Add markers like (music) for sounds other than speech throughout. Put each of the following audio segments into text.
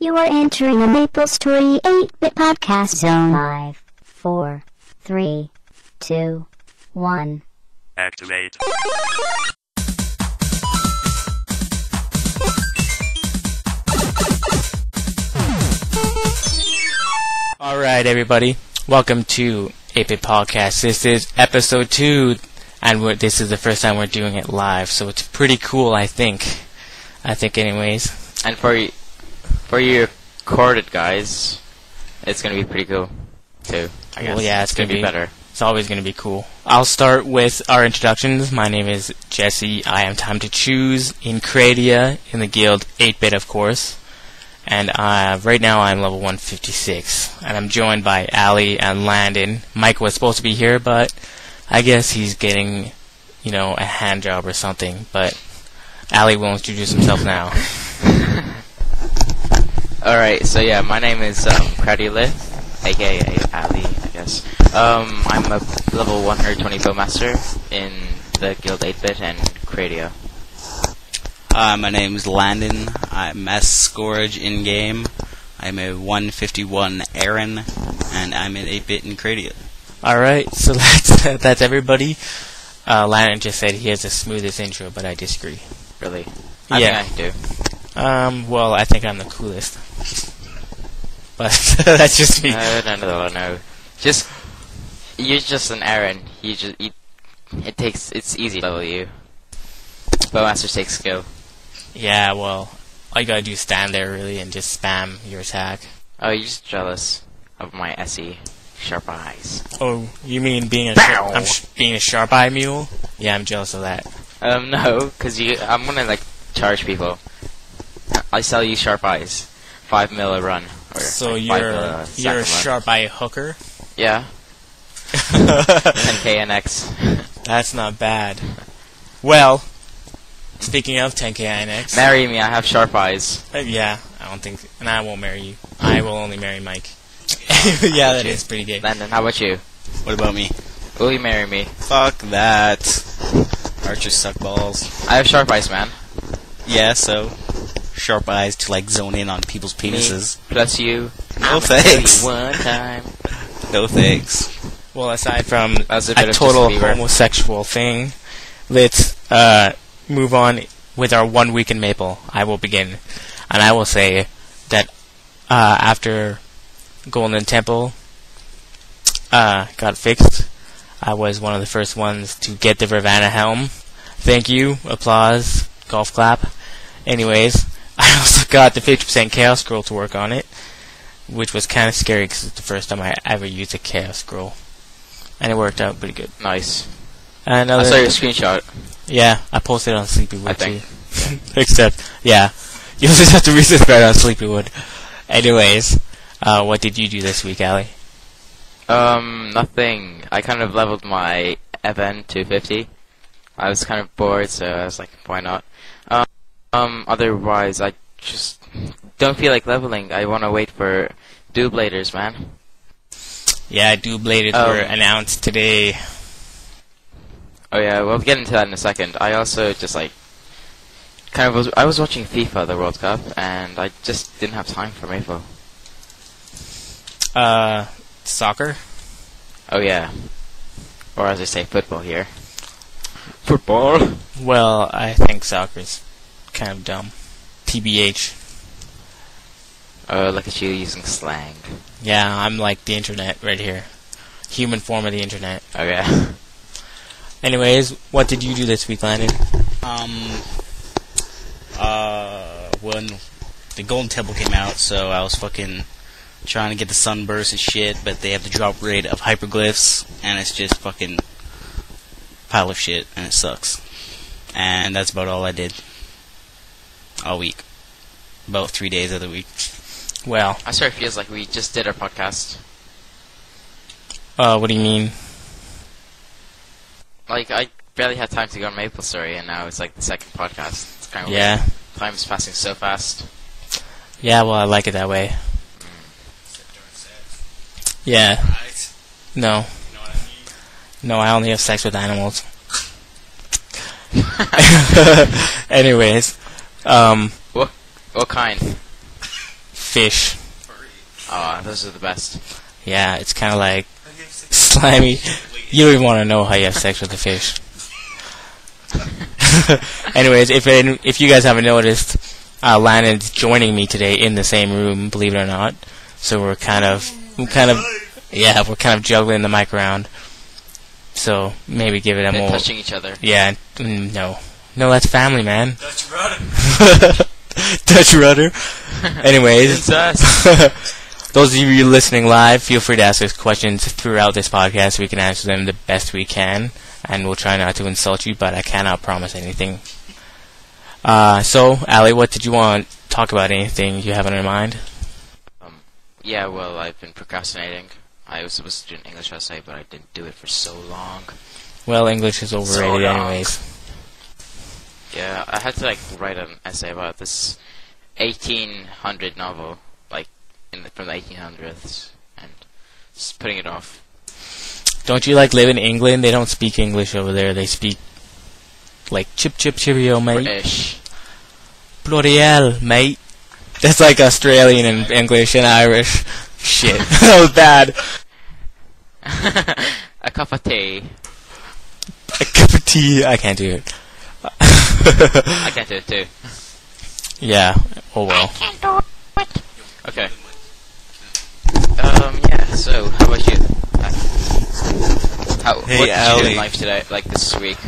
You are entering a Maple Story 8-bit podcast zone. Five, four, three, two, one. Activate. All right, everybody. Welcome to 8-Bit Podcast. This is episode two, and we're, this is the first time we're doing it live, so it's pretty cool. I think. I think, anyways. And for y- for you recorded guys, it's gonna be pretty cool too. I guess. Well, yeah, it's gonna, gonna be, be- better. It's always going to be cool. I'll start with our introductions. My name is Jesse. I am Time to Choose in Kradia in the guild 8-bit, of course. And uh, right now I'm level 156. And I'm joined by Ali and Landon. Mike was supposed to be here, but I guess he's getting, you know, a hand job or something. But Ali will introduce himself now. (laughs) All right, so yeah, my name is um, Crowdy Lith, aka Ali, I guess. Um, I'm a level 120 bowmaster in the guild 8-bit and Kradia. Uh, my name is Landon. I'm S Scourge in game. I'm a 151 Aran, and I'm an 8-bit in Cradia. Alright, so (laughs) that's, that's everybody. Uh, Landon just said he has the smoothest intro, but I disagree. Really, I Yeah. I do. Um, well, I think I'm the coolest. But (laughs) that's just me. No, no, no, no. Just you're just an Aran. You just you, it takes it's easy to level you. Bowmasters take skill. Yeah, well, all you gotta do is stand there really and just spam your attack. Oh, you're just jealous of my SE sharp eyes. Oh, you mean being a I'm being a sharp eye mule? Yeah, I'm jealous of that. Um, no, because you, I'm gonna like charge people. I sell you sharp eyes, five mil a run. Or So like you're five mil a you're a sharp eye hooker. Yeah, (laughs) 10k NX. That's not bad. Well, speaking of 10k INX, Marry me, I have sharp eyes. uh, yeah, I don't think, and I won't marry you. I will only marry Mike. (laughs) yeah, that is pretty gay. Landon, how about you? What about me? Will you marry me? Fuck that. Archers suck balls. I have sharp eyes, man. Yeah, so sharp eyes to like zone in on people's penises. Me plus you. No I'ma thanks. you One time. (laughs) No thanks. Well, aside from That's a a, total homosexual thing, let's uh, move on with our one week in Maple. I will begin, and I will say that uh, after Golden Temple uh, got fixed, I was one of the first ones to get the Vervana helm. Thank you, applause, golf clap. Anyways, (laughs) I also got the 50% Chaos Scroll to work on it, which was kind of scary because it's the first time I ever used a Chaos Scroll and it worked out pretty good. Nice. And I saw your screenshot. yeah, I posted on Sleepywood I think. too. (laughs) Except, yeah, (laughs) you'll just have to resubscribe on Sleepywood. Anyways, uh, what did you do this week, Ali? Um, nothing. I kind of leveled my Evan to 50. I was kind of bored, so I was like, why not? Um, otherwise, I just don't feel like leveling. I want to wait for Dual Bladers, man. Yeah, do bladed Um, were announced today. Oh yeah, we'll get into that in a second. I also just like kind of was I was watching FIFA the World Cup and I just didn't have time for Maple. Uh, soccer. Oh yeah. Or as I say, football here. Football. Well, I think soccer's kind of dumb. TBH. Oh, look at you using slang. Yeah, I'm like the internet right here. Human form of the internet. Okay. Anyways, what did you do this week, Landon? Um, uh, when the Golden Temple came out, so I was fucking trying to get the sunburst and shit, but they have the drop rate of hyperglyphs, and it's just fucking pile of shit, and it sucks. And that's about all I did all week. About three days of the week. Well, I swear it feels like we just did our podcast. uh, what do you mean? Like I barely had time to go on Maple Story, and now it's like the second podcast. It's kind of Yeah, Time is passing so fast. yeah. Well, I like it that way. Yeah. Right? No, You know I mean? no. I only have sex with animals. (laughs) (laughs) Anyways, um, What what kind? fish. Oh, those are the best. Yeah, it's kind of like slimy. You don't even want to know how you have sex with a fish. (laughs) Anyways, if it, if you guys haven't noticed, uh, Landon's joining me today in the same room. Believe it or not, so we're kind of, we're kind of, yeah, we're kind of juggling the mic around. So maybe give it a They're more, touching each other. yeah, no, no, that's family, man. Dutch rudder. (laughs) Dutch rudder. (laughs) Anyways, Incest. (laughs) those of you listening live, feel free to ask us questions throughout this podcast. We can answer them the best we can, and we'll try not to insult you, but I cannot promise anything. Uh, so, Ali, what did you want to talk about? Anything you have on your mind? yeah, well, I've been procrastinating. I was supposed to do an English essay, but I didn't do it for so long. Well, English is overrated, long. anyways. Yeah, I had to like write an essay about this 1800 novel, like in the, from the 1800s, and just putting it off. Don't you like live in England? They don't speak English over there. They speak like chip chip cheerio, mate. British. Bloody mate. That's like Australian and English and Irish. (laughs) Shit, (laughs) that was bad. (laughs) a cup of tea. A cup of tea. I can't do it. (laughs) I can't do it too. yeah. Oh well. Okay. Um. Yeah. So, how about you? How, Hey, what did you do Ali. in life today? Like this week?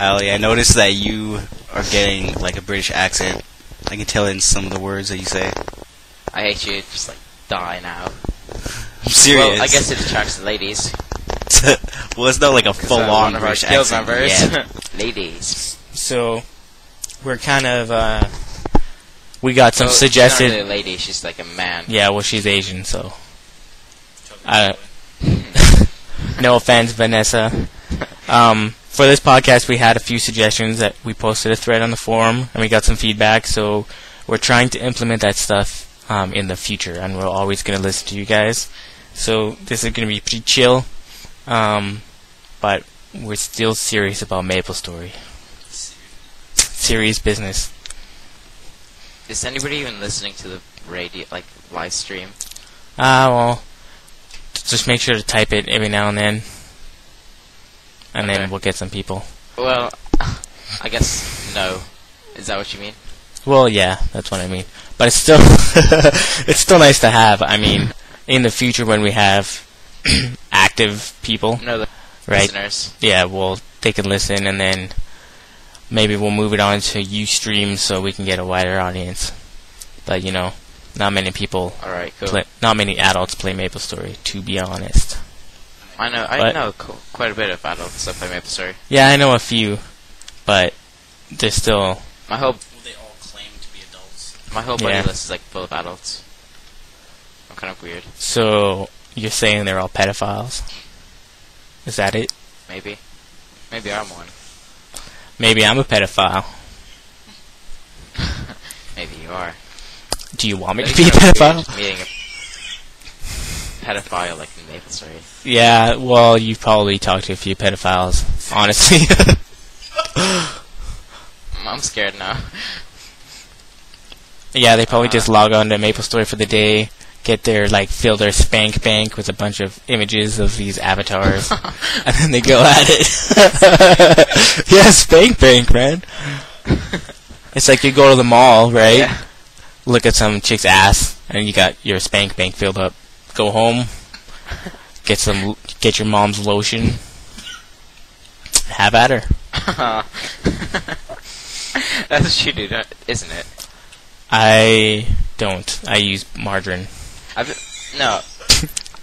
Ali, I noticed that you are getting like a British accent. I can tell in some of the words that you say. I hate you. Just like die now. (laughs) I'm serious. Well, I guess it attracts the ladies. (laughs) well, it's not like a 'cause, uh, full-on one of our British guild accent. members. Yeah. ladies. So, we're kind of, uh, we got some Well, suggested. She's not really a lady. She's like a man. Yeah, well, she's Asian, so. Uh, (laughs) no offense, Vanessa. (laughs) Um, for this podcast, we had a few suggestions that we posted a thread on the forum, and we got some feedback. So we're trying to implement that stuff um, in the future, and we're always going to listen to you guys. So this is going to be pretty chill, um, but we're still serious about Maple Story. Serious business. Is anybody even listening to the radio, like live stream? Ah, well, just make sure to type it every now and then, and then we'll get some people. Well, I guess no. Is that what you mean? Well, yeah, that's what I mean. But it's still, (laughs) it's still nice to have. I mean, in the future when we have (clears throat) active people, No, the right? listeners. Yeah, well, they can listen, and then maybe we'll move it on to UStream so we can get a wider audience. But you know, not many people All right, cool. play, not many adults play MapleStory, to be honest. I know. I But- know co- quite a bit of adults that play Maple Story. Yeah, I know a few, but they're still My whole Well, they all claim to be adults. my whole buddy Yeah. list is like full of adults. I'm kind of weird. So you're saying they're all pedophiles? Is that it? Maybe. Maybe I'm one. Maybe I'm a pedophile. (laughs) Maybe you are. Do you want me to be a pedophile? Meeting a pedophile like in Maple Story. Yeah, well, you've probably talked to a few pedophiles, honestly. (laughs) I'm scared now. yeah, they probably Uh. just log on to Maple Story for the day, get their, like, fill their spank bank with a bunch of images of these avatars, (laughs) and then they go at it. (laughs) yeah, spank bank, man. It's like you go to the mall, right? Yeah. look at some chick's ass, and you got your spank bank filled up. Go home, get some, get your mom's lotion. Have at her. (laughs) That's what you do, isn't it? I don't. I use margarine. I bet, no. (laughs)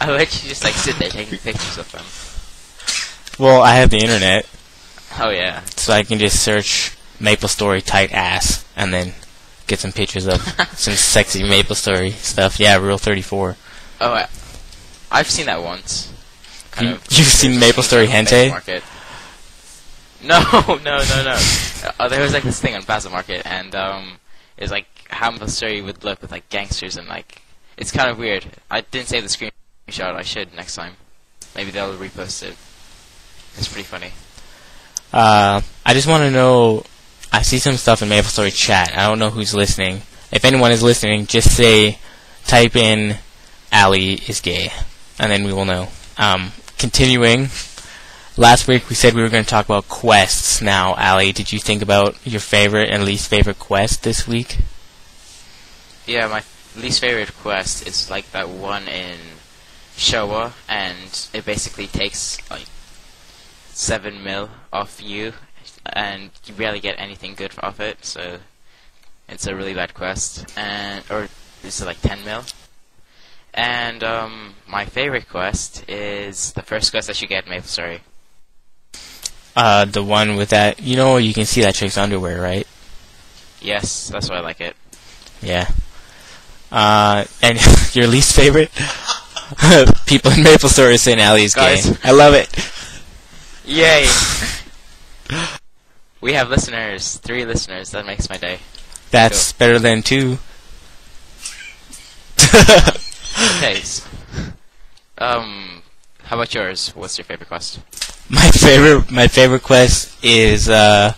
I bet you just like sit there taking pictures of them. Well, I have the internet, Oh yeah. so I can just search Maple Story tight ass, and then get some pictures of (laughs) some sexy Maple Story stuff. Yeah, Rule 34. Oh, I, I've seen that once. You- (laughs) you've seen Maple Story on hentai? Market. No, no, no, no. uh, there was like this thing on Basil Market, and um, it was like how Story would look with like gangsters and like it's kind of weird. I didn't save the screenshot. I should next time. Maybe they'll repost it. It's pretty funny. Uh, I just want to know. I see some stuff in Maple Story chat. I don't know who's listening. if anyone is listening, just say, type in, Ali is gay, and then we will know. Um, continuing, last week we said we were going to talk about quests. Now, Ali, did you think about your favorite and least favorite quest this week? Yeah, my least favorite quest is like that one in Showa, and it basically takes like seven mil off you, and you barely get anything good off it. So it's a really bad quest, and or is it like ten mil? And um, my favorite quest is the first quest that you get Maple Story. Uh, the one with that, you know, you can see that chick's underwear, right? Yes, that's why I like it. Yeah. Uh, and (laughs) your least favorite? (laughs) People in Maple Story Ali's gay. Guys. I love it. Yay! (laughs) we have listeners, three listeners. That makes my day. That's better than two. Okay. Um, how about yours? What's your favorite quest? My favorite, my favorite quest is uh,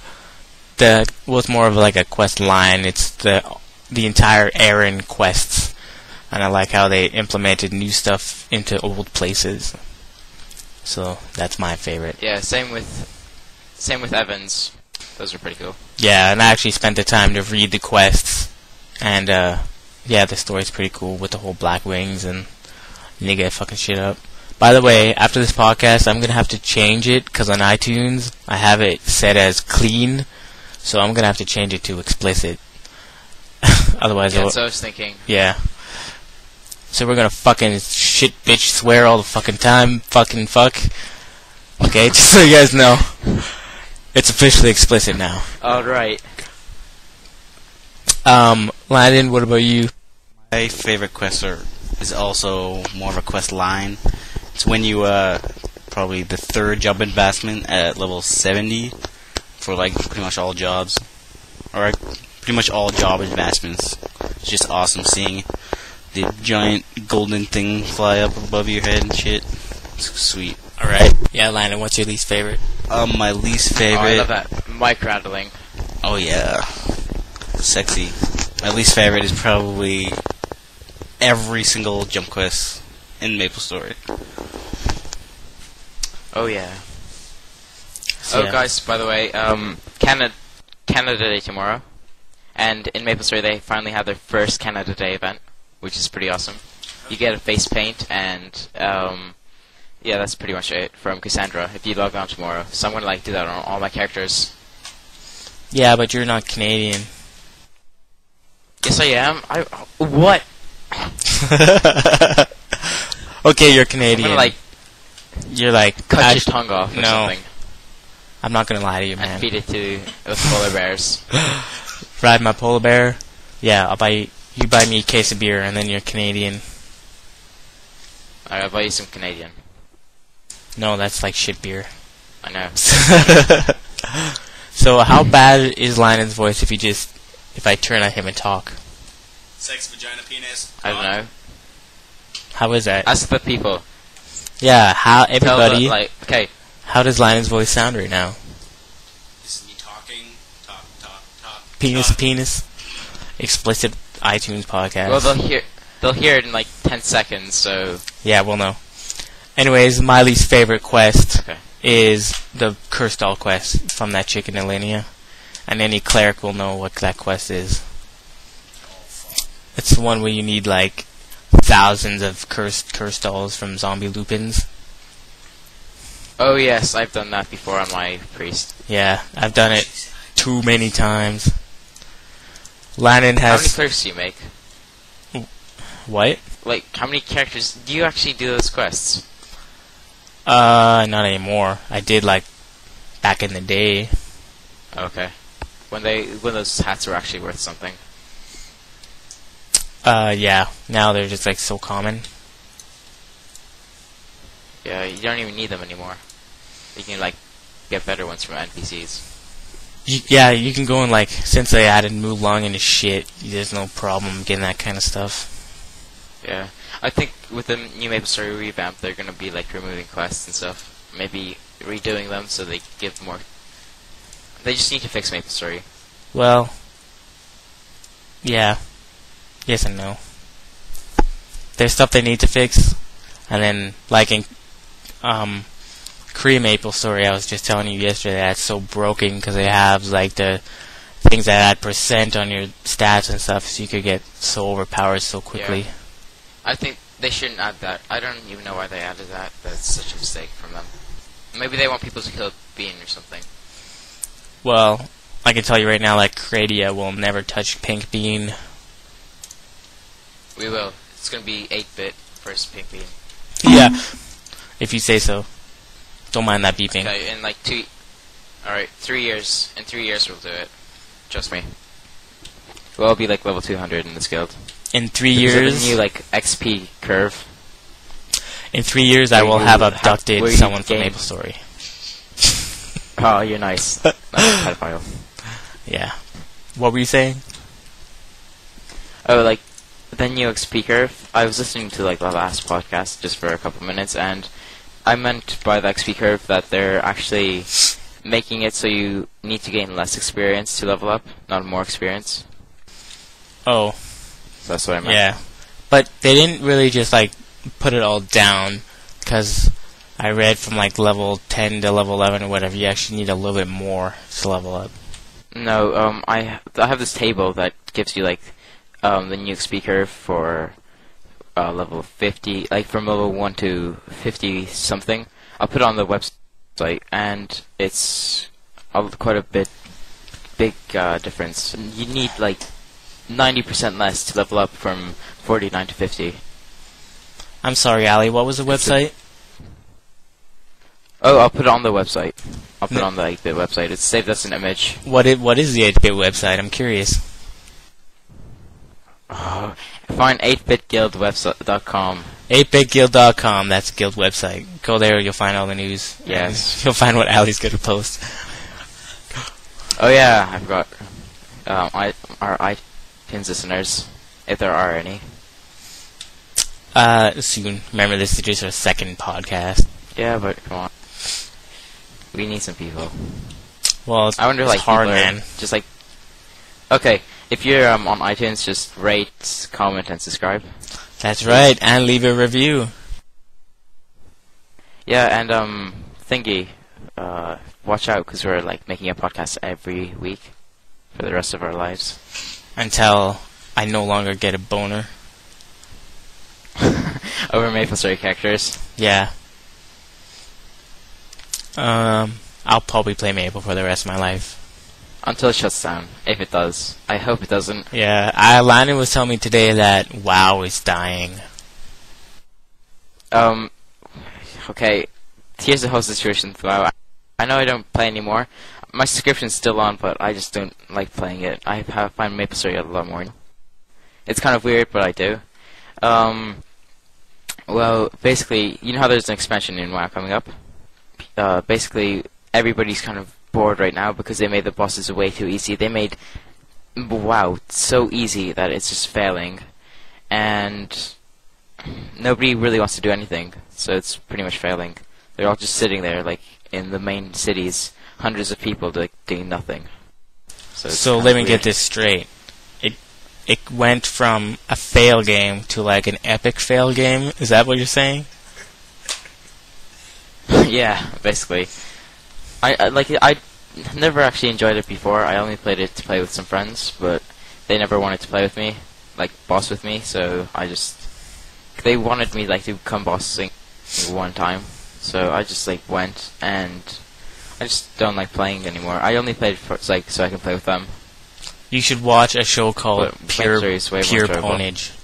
the well, it's more of like a quest line. It's the the entire Aran quests, and I like how they implemented new stuff into old places. So that's my favorite. Yeah, same with same with Evans. Those are pretty cool. Yeah, and I actually spent the time to read the quests, and uh, yeah, the story's pretty cool with the whole Black Wings and nigga fucking shit up. By the way, after this podcast, I'm gonna have to change it because on iTunes I have it set as clean, so I'm gonna have to change it to explicit. (laughs) Otherwise, Yeah, it'll- so I was thinking. yeah. So we're gonna fucking shit, bitch, swear all the fucking time, fucking fuck. Okay, (laughs) just so you guys know, it's officially explicit now. All right. Um, Landon, what about you? My favorite quest are, is also more of a quest line. It's when you, uh, probably the third job advancement at level 70 for like pretty much all jobs. Or like, pretty much all job advancements. It's just awesome seeing the giant golden thing fly up above your head and shit. It's sweet. All right. Yeah, Landon, what's your least favorite? Um, my least Oh, I favorite. love that mic rattling. Oh yeah, sexy. My least favorite is probably every single jump quest in Maple Story. Oh yeah. So, oh yeah. guys, by the way, um, Canada Canada Day tomorrow, and in Maple Story they finally have their first Canada Day event, which is pretty awesome. You get a face paint, and um, yeah, that's pretty much it from Cassandra. If you log on tomorrow, so I'm gonna like do that on all my characters. Yeah, but you're not Canadian. Yes, I am. I what? (laughs) okay, you're Canadian. gonna like you're like cut your tongue off or no. something I'm not gonna lie to you, and man. feed it to those polar bears. (laughs) Ride my polar bear. Yeah, I'll buy you. You buy me a case of beer, and then you're Canadian. Alright, I'll buy you some Canadian. No, that's like shit beer. I know. (laughs) so, how bad is Lionel's voice if you just if I turn at him and talk? Sex, vagina, penis. I don't know. How is that? Ask the people. yeah, how Tell everybody? the, like, okay, how does Lionel's voice sound right now? This is me talking. Talk, talk, talk. Penis, penis. Explicit iTunes podcast. well they'll hear they'll hear it in like ten seconds. So yeah, we'll know. Anyways, my least favorite quest Okay. is the Cursed Doll quest from that chick in. And any cleric will know what that quest is. It's the one where you need like thousands of cursed cursed dolls from zombie lupins. oh yes, I've done that before on my priest. Yeah, I've done it too many times. Landon has. How many clerks do you make? what? Like how many characters do you actually do those quests? Uh, not anymore. I did like back in the day. Okay. When they when those hats were actually worth something. Uh, yeah. Now they're just like so common. Yeah, you don't even need them anymore. You can like get better ones from NPCs. You, yeah, you can go in like since they added Mu Lung and shit, there's no problem getting that kind of stuff. Yeah. I think with the new Maple Story revamp they're gonna be like removing quests and stuff. Maybe redoing them so they give more they just need to fix Maple Story. Well, yeah, Yes and no. There's stuff they need to fix, and then like in um, Korea Maple Story, I was just telling you yesterday that's so broken because they have like the things that add percent on your stats and stuff, so you could get so overpowered so quickly. I think they shouldn't add that. I don't even know why they added that. That's such a mistake from them. Maybe they want people to kill Bean or something. Well, I can tell you right now, like Kradia will never touch Pink Bean. We will. It's gonna be 8-bit versus Pink Bean. yeah, if you say so. Don't mind that beeping. Okay, in like two... Alright, three years. In three years we'll do it. Trust me. We'll all be like level 200 in this guild. In three Because years, new like XP curve. in three years, I will have have- abducted you someone from gain- Maple Story. (laughs) Oh, you're nice. Pedophile. (laughs) Yeah. What were you saying? Oh, like the new XP curve. I was listening to like the last podcast just for a couple minutes, and I meant by the XP curve that they're actually making it so you need to gain less experience to level up, not more experience. Oh, So that's what I meant. yeah. But they didn't really just like put it all down, because I read from like level 10 to level 11 or whatever, you actually need a little bit more to level up. No, um, I I have this table that gives you like um the new XP curve for uh, level 50, like from level 1 to 50 something. I'll put it on the website, and it's a, quite a bit big uh, difference. You need like 90% less to level up from 49 to 50. I'm sorry, Ali, what was the website? Oh, I'll put it on the website. I'll put it on the 8-bit website. It's saved as an image. What? What is the 8-bit website? I'm curious. Oh, find 8bitguildwebsite.com. 8bitguild.com, that's guild website. Go there, you'll find all the news. Yes. (laughs) You'll find what Ali's gonna post. Oh yeah, I forgot. Um, I our iTunes listeners, if there are any. Uh, soon. Remember, this is just our second podcast. Yeah, but come on, we need some people. Well, it's, I wonder, like, hard, man. Just like, okay, if you're um, on iTunes, just rate, comment, and subscribe. That's right, and leave a review. Yeah, and um, thingy, uh, watch out because we're like making a podcast every week for the rest of our lives. Until I no longer get a boner. (laughs) Over Maple Story characters. Yeah. Um, I'll probably play Maple for the rest of my life. Until it shuts down. If it does. I hope it doesn't. Yeah, I, Landon was telling me today that WoW is dying. Um, okay, here's the whole situation. Wow, I know I don't play anymore. My subscription's still on, but I just don't like playing it. I have find Maple Story a lot more. It's kind of weird, but I do. Um, well, basically, you know how there's an expansion in WoW coming up? Uh, basically, everybody's kind of bored right now because they made the bosses way too easy. They made WoW so easy that it's just failing. And nobody really wants to do anything, so it's pretty much failing. They're all just sitting there, like in the main cities, hundreds of people like doing nothing. So, So let me get this straight. It it went from a fail game to like an epic fail game. Is that what you're saying? (laughs) yeah, basically. I, I like I never actually enjoyed it before. I only played it to play with some friends, but they never wanted to play with me, like boss with me. So I just they wanted me like to come bossing one time, so I just like went and I just don't like playing anymore. I only played for like so I can play with them. You should watch a show called But Pure Pure. Pwnage.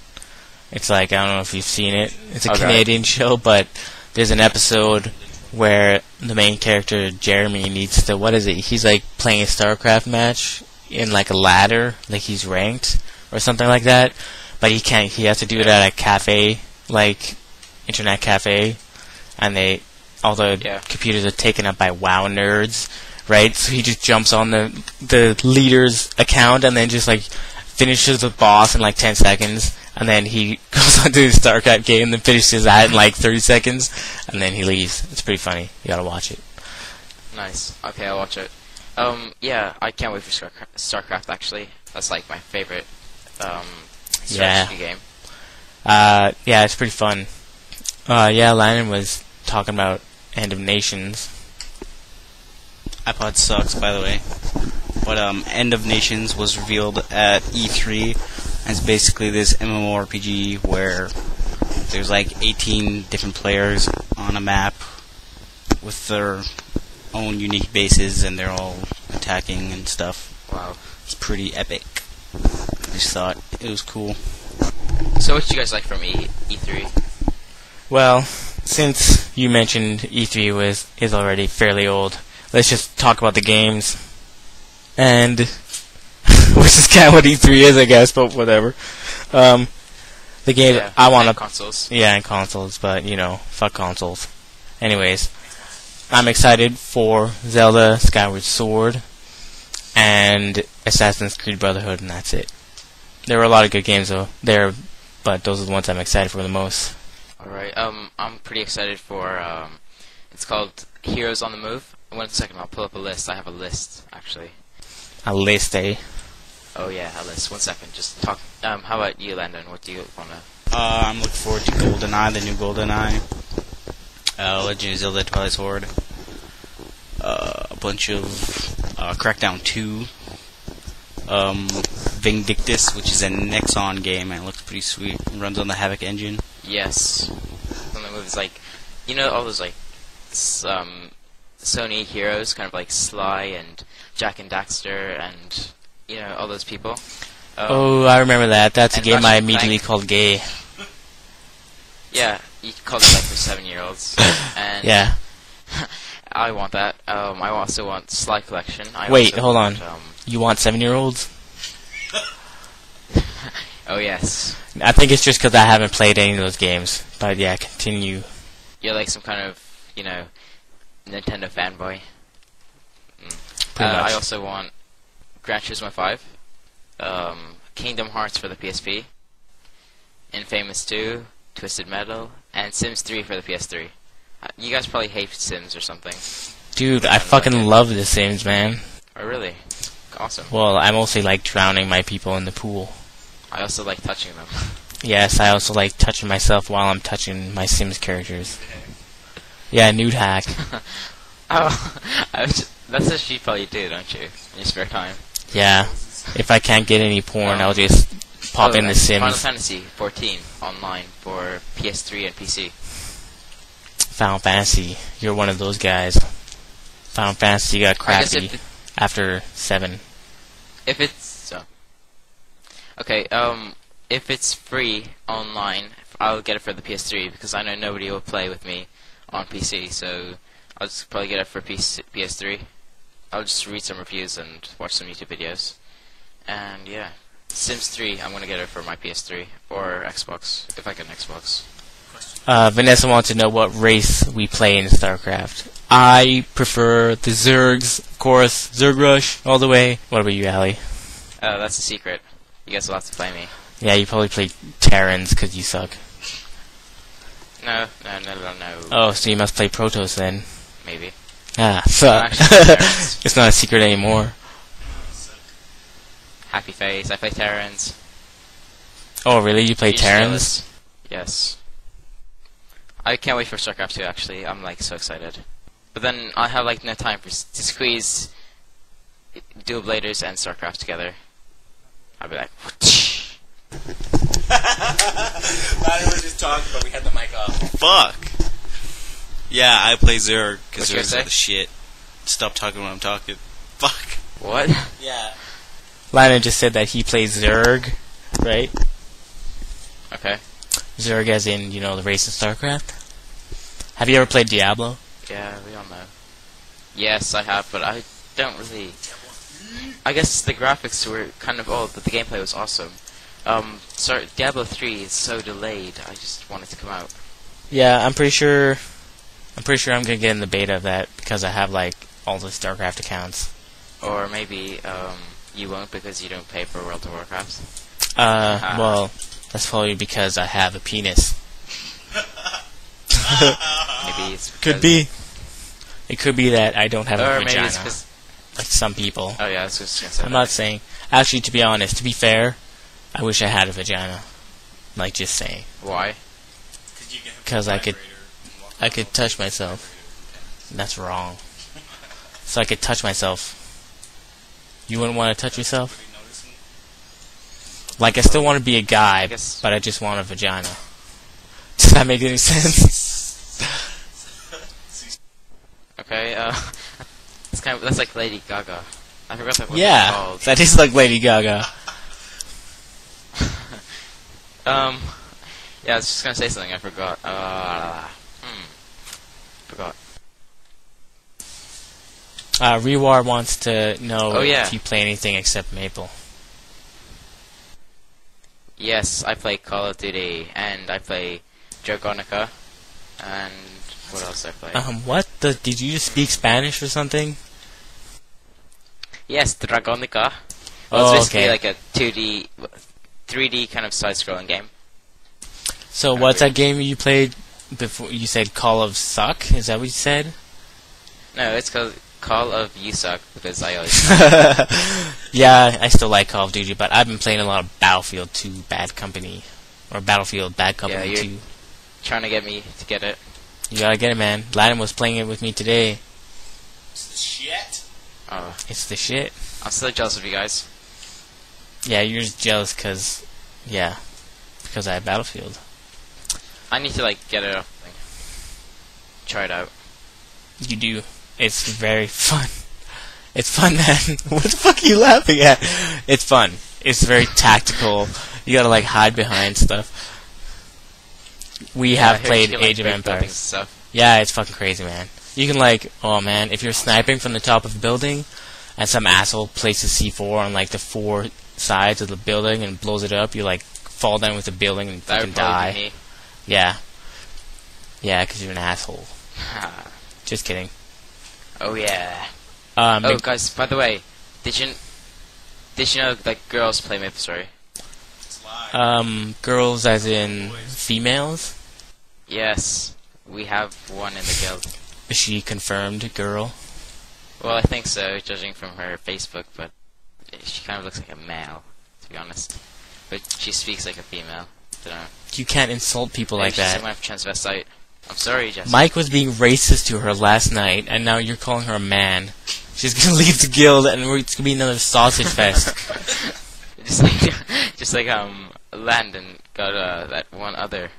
It's like I don't know if you've seen it. It's a Okay. Canadian (laughs) show, but there's an episode where the main character Jeremy needs to what is it? He's like playing a StarCraft match in like a ladder, like he's ranked or something like that. But he can't. He has to do it at a cafe, like internet cafe, and they all the Yeah. computers are taken up by WoW nerds, right? So he just jumps on the the leader's account and then just like finishes the boss in like 10 seconds, and then he (laughs) goes on to his StarCraft game, then finishes that in like 30 seconds, and then he leaves. It's pretty funny. You gotta watch it. Nice. Okay, I'll watch it. Um, yeah, I can't wait for Starcraft, Starcraft actually. That's like my favorite um, Yeah. Strategy game. Uh, yeah, it's pretty fun. Uh, yeah, Landon was talking about End of Nations. iPod sucks, by the way. But um, End of Nations was revealed at E3. And it's basically this MMORPG where there's like 18 different players on a map with their own unique bases, and they're all attacking and stuff. Wow. It's pretty epic. I just thought it was cool. So what you guys like from E E3? Well, since you mentioned E3 was is already fairly old, let's just talk about the games. And (laughs) which is kind of what E3 is, I guess, but whatever. Um, the game Yeah, I want to consoles. Yeah, and consoles, but you know, fuck consoles. Anyways, I'm excited for Zelda Skyward Sword and Assassin's Creed Brotherhood, and that's it. There were a lot of good games though there, but those are the ones I'm excited for the most. All right. Um, I'm pretty excited for um, it's called Heroes on the Move. One second, I'll pull up a list. I have a list actually. A list, eh? Oh yeah, a list. One second, just talk. Um, how about you, Landon? What do you wanna? Uh, I'm looking forward to GoldenEye, the new GoldenEye. Uh, Legend of Zelda Twilight Sword. Uh, a bunch of uh, Crackdown 2. Um, Vindictus, which is a Nexon game, and it looks pretty sweet. It runs on the Havok engine. Yes. On the move is like, you know, all those like, um, Sony heroes, kind of like Sly and Jak and Daxter, and you know all those people. Um, Oh, I remember that. That's a game Ratchet I immediately Clank. called gay. (laughs) Yeah, you call it like for seven-year-olds. (laughs) And Yeah. (laughs) I want that. Um, I also want Sly Collection. I Wait, hold want, on. Um, You want seven-year-olds? oh yes, I think it's just because I haven't played any of those games. But yeah, continue. you're like some kind of, you know, Nintendo fanboy. Pretty Uh, much. I also want Gran Turismo 5, um, Kingdom Hearts for the PSP, Infamous 2, Twisted Metal, and Sims 3 for the PS3. Uh, you guys probably hate Sims or something. Dude, I I fucking it. love The Sims, man. Oh, really? Awesome. Well, I mostly like drowning my people in the pool. I also like touching them. (laughs) Yes, I also like touching myself while I'm touching my Sims characters. Yeah, nude hack. (laughs) oh, (laughs) just, that's what you probably do, don't you? In your spare time. Yeah. If I can't get any porn, I'll just pop Oh, in the and Final Fantasy 14 online for PS3 and PC. Final Fantasy. You're one of those guys. Final Fantasy got crappy after 7. if it's so. Okay, um, if it's free online, I'll get it for the PS3 because I know nobody will play with me on PC, so I'll just probably get it for PC, PS3. I'll just read some reviews and watch some YouTube videos. And yeah, Sims 3, I'm gonna get it for my PS3 or Xbox if I get an Xbox. Uh, Vanessa wants to know what race we play in StarCraft. I prefer the Zergs, of course. Zerg Rush, all the way. What about you, Ali? Uh, that's a secret. You guys will have to play me. Yeah, you probably play Terrans because you suck. No, no, no, no, no. Oh, so you must play Protoss then. Maybe. Ah, I'm fuck. (laughs) it's not a secret anymore. Happy Face. I play Terrans. Oh, really? You play Terrans? Yes. I can't wait for StarCraft 2, actually. I'm, like, so excited. But then I have, like, no time for s- to squeeze Dual Bladers and StarCraft together. I'll be like, (laughs) (laughs) I was just talking, but we had the mic off. Fuck! Yeah, I play Zerg, because What you gonna Zerg's say? the shit. Stop talking when I'm talking. (laughs) Fuck. what? Yeah. Lana just said that he plays Zerg, right? Okay. Zerg as in, you know, the race in StarCraft? Have you ever played Diablo? Yeah, we all know. Yes, I have, but I don't really. I guess the graphics were kind of old, but the gameplay was awesome. Um, sorry, Diablo 3 is so delayed. I just want it to come out. Yeah, I'm pretty sure. I'm pretty sure I'm gonna get in the beta of that because I have like all the StarCraft accounts. Or maybe um, you won't because you don't pay for World of Warcraft. Uh, Ah. well, that's probably because I have a penis. (laughs) Maybe it's Could be. It could be that I don't have a Or maybe vagina, it's because. like some people. Oh yeah, I was just gonna say. I'm that. not saying. Actually, to be honest, to be fair, I wish I had a vagina. Like just saying, Why? because I could, I could touch myself. That's wrong. So I could touch myself. You wouldn't want to touch yourself? Like I still want to be a guy, but I just want a vagina. (laughs) Does that make any sense? (laughs) Okay, uh, it's kind of that's like Lady Gaga. I forgot that yeah, that is like Lady Gaga. (laughs) Um, yeah, I was just gonna say something. I forgot. Uh, hmm, forgot. Uh, Rewar wants to know Oh, yeah. if you play anything except Maple. Yes, I play Call of Duty and I play Dragonica, and what else I play? Um, what? The, did you just speak Spanish or something? Yes, Dragonica. Oh, it's basically okay. like a 2D, 3D kind of side-scrolling game. So what's that game you played before? You said Call of Suck. Is that what you said? No, it's called Call of You Suck because I always. (laughs) (laughs) yeah, I still like Call of Duty, but I've been playing a lot of Battlefield 2 Bad Company. Or Battlefield Bad Company you're- 2. trying to get me to get it. You gotta get it, man. Ladin was playing it with me today. It's the shit. Oh, It's the shit. I'm still jealous of you guys. Yeah, you're just jealous because, yeah, because I have Battlefield. I need to like get it up. Like, try it out. You do. It's very fun. It's fun, (laughs) man. what the fuck are you laughing at? It's fun. It's very tactical. You gotta like hide behind stuff. We Yeah, have played like, Age of break buildings and Empires. stuff. Yeah, it's fucking crazy, man. You can like, oh man, if you're sniping from the top of a building, and some asshole places C4 on like the four sides of the building and blows it up, you like fall down with the building and That fucking die. Yeah. Yeah, because you're an asshole. (laughs) Just kidding. Oh yeah. Um, Oh, guys, by the way, did you did you know that girls play Maple Story? um, girls as in females? Yes, we have one in the guild. Is she confirmed girl? Well, I think so, judging from her Facebook, but she kind of looks like a male, to be honest. But she speaks like a female. Don't know. You can't insult people Maybe like that. some kind of transvestite. I'm sorry, Jess. Mike was being racist to her last night, and now you're calling her a man. She's gonna (laughs) leave the guild, and it's gonna be another sausage fest. (laughs) just like, (laughs) just like um, Landon got uh, that one other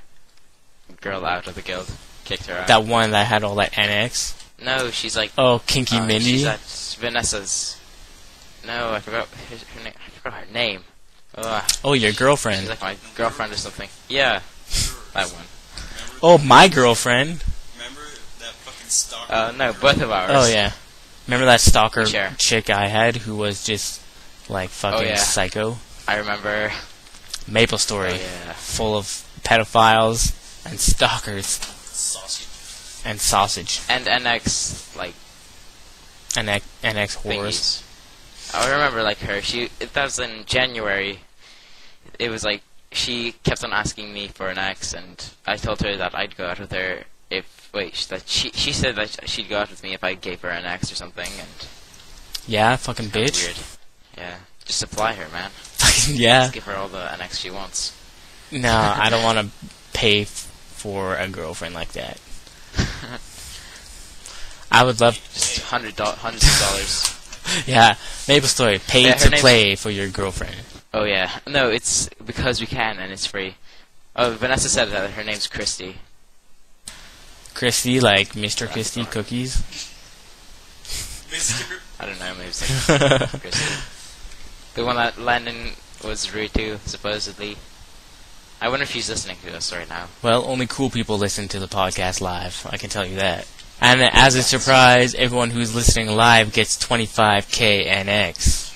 girl out of the guild, kicked her out. that one that had all that NX. no, she's like Oh, Kinky uh, Mindy. She's at Vanessa's. No, I forgot her, her name. I forgot her name. Ugh, oh, your she's girlfriend. like my girlfriend or something. Yeah, that one. Oh, my girlfriend. Remember that fucking stalker? Uh, no, both of ours. Oh yeah. Remember that stalker Sure. chick I had who was just like fucking Oh, yeah. psycho? I remember. Maple Oh, Story, yeah. full of pedophiles and stalkers Sausage. and sausage And NX like and X- NX whores. thingies. I remember like her. She that was in January. It was like she kept on asking me for an ex, and I told her that I'd go out with her if wait that she she said that she'd go out with me if I gave her an ex or something, and Yeah, fucking bitch. weird. Yeah, just supply her, man. (laughs) Yeah. Just give her all the NX she wants. No, (laughs) I don't want to pay f- for a girlfriend like that. I would love, (laughs) Just hundred dollars, hundreds of dollars. yeah, Maple Story, pay Yeah, to play for your girlfriend. Oh yeah, no, it's because we can and it's free. Oh, Vanessa said that her name's Christy. Christy, like Mr. Christie cookies. Mister. I don't know, maybe it's like (laughs) Christy. The one that Landon was rude to, supposedly. I wonder if she's listening to us right now. Well, only cool people listen to the podcast live. I can tell you that. And as a surprise, everyone who's listening live gets 25k NX.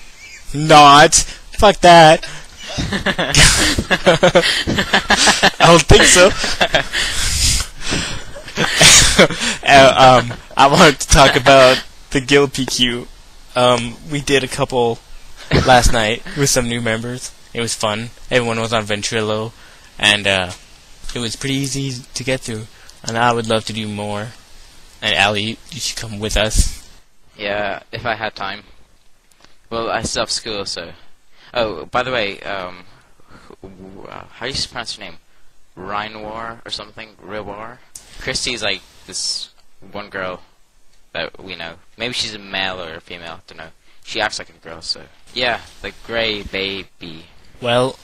Not. Fuck that. (laughs) I don't think so. (laughs) uh, um, I wanted to talk about the guild PQ. Um, we did a couple last night with some new members. It was fun. Everyone was on Ventrilo, and uh, it was pretty easy to get through. And I would love to do more. And Ali, you, you should come with us. Yeah, if I had time. Well, I still have school, so. Oh, by the way, um, uh, how do you pronounce your name? Rhinewar or something? Rewar? Christy's like this one girl that we know. Maybe she's a male or a female. I don't know. She acts like a girl, so yeah, the gray baby. Well,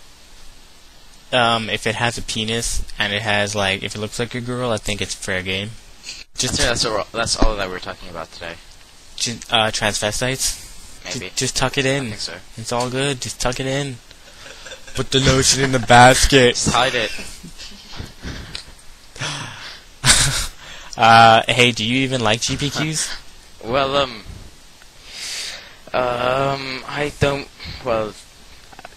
um, if it has a penis and it has like, if it looks like a girl, I think it's fair game. Just Just, that's all, that's all that we're talking about today. uh, transvestites. Ju- Maybe. Just, tuck it I in. think so. It's all good. Just tuck it in. Put the lotion in the basket. Just hide it. (laughs) Uh, hey, do you even like GPQs? (laughs) Well, um, um, I don't. Well,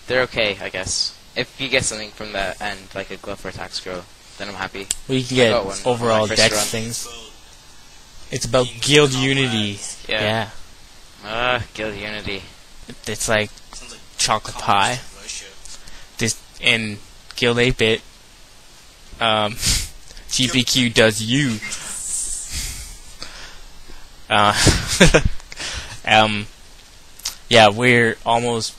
they're okay, I guess. If you get something from that and like a glove for a tax girl, then I'm happy. Well, can get got one on overall my dex things. It's about guild unity. Yeah. Yeah. Ah, Guild Unity. It's like like chocolate pie. This in Guild 8-bit. Um, (laughs) GPQ does you. Uh, (laughs) um, yeah, we're almost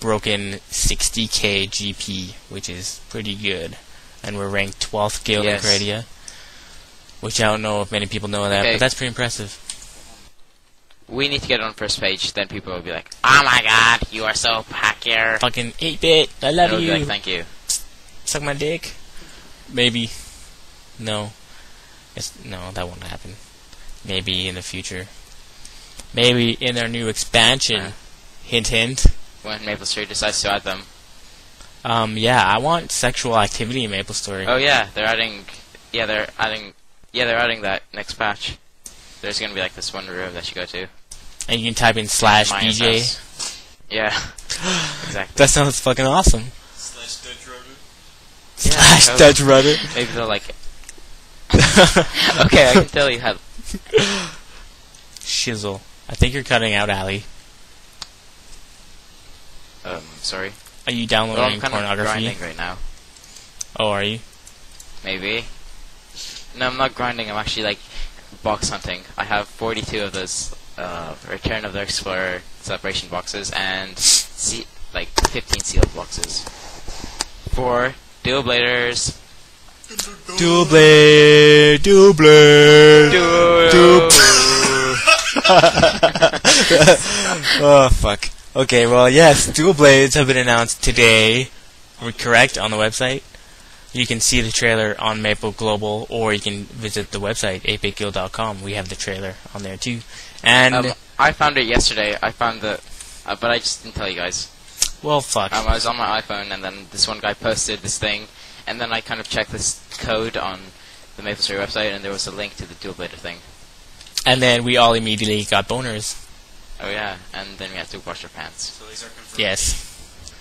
broken 60k GP, which is pretty good, and we're ranked 12th guild Yes. in Kradia. Which I don't know if many people know that, Okay. but that's pretty impressive. We need to get on first page, then people will be like, "Oh my God, you are so hacker." Fucking 8-bit, I love you. like, "Thank you." Suck my dick? Maybe. No. It's, no, that won't happen. Maybe in the future. Maybe in their new expansion. Uh. Hint, hint. When Maple Story decides to add them. Um, yeah, I want sexual activity in Maple Story. Oh yeah, they're adding. Yeah, they're adding. Yeah, they're adding that next patch. There's gonna be like this one room that you go to. And you can type in slash Maya's BJ. house. Yeah, (gasps) exactly. That sounds fucking awesome. Slash Dutch rudder. Yeah, slash. Dutch rudder. (laughs) Maybe they'll like. (laughs) okay, I can tell you how. Shizzle. I think you're cutting out, Ali. Um, sorry. Are you downloading Well, I'm downloading kind of pornography? grinding right now. Oh, are you? Maybe. No, I'm not grinding. I'm actually like box hunting. I have 42 of those uh, Return of the Explorer celebration boxes and see like 15 sealed boxes. Four dual bladers. Dual blade, dual blade. Dual. (laughs) oh fuck. Okay, well yes, dual blades have been announced today. We're correct on the website. You can see the trailer on Maple Global, or you can visit the website 8bitguild.com. We have the trailer on there too. And Um, I found it yesterday. I found the, uh, but I just didn't tell you guys. well, fuck. Um, I was on my iPhone, and then this one guy posted this thing, and then I kind of checked this code on the Maple Story website, and there was a link to the dual blader thing. and then we all immediately got boners. Oh yeah, and then we had to wash our pants. So these are confirmed. Yes.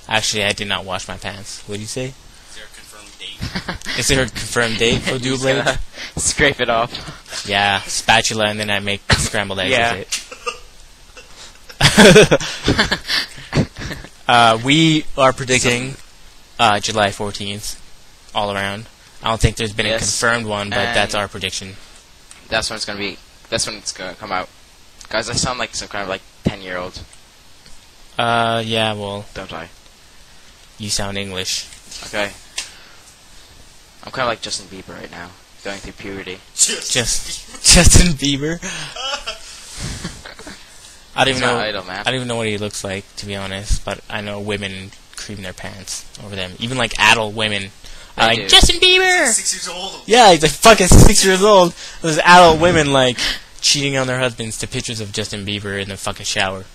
Actually, I did not wash my pants. What did you say? These are confirmed date. (laughs) Is there a confirmed date for (laughs) dual blade? Scrape it off. Yeah, spatula, and then I make scrambled eggs Yeah. with it. (laughs) uh, we are predicting uh, July 14th, all around. I don't think there's been a confirmed one, but that's our prediction. That's when it's gonna be. That's when it's gonna come out. Guys, I sound like some kind of like ten year old, Uh, yeah, well, don't I? you sound English. Okay. I'm kind of like Justin Bieber right now, going through puberty. Just, Just (laughs) Justin Bieber. (laughs) I don't He's even know. idol, man. I don't even know what he looks like, to be honest. But I know women cream their pants over them. Even like adult women They are like do. Justin Bieber. six years old. Yeah, he's like fucking six years old. Those adult women like cheating on their husbands to pictures of Justin Bieber in the fucking shower.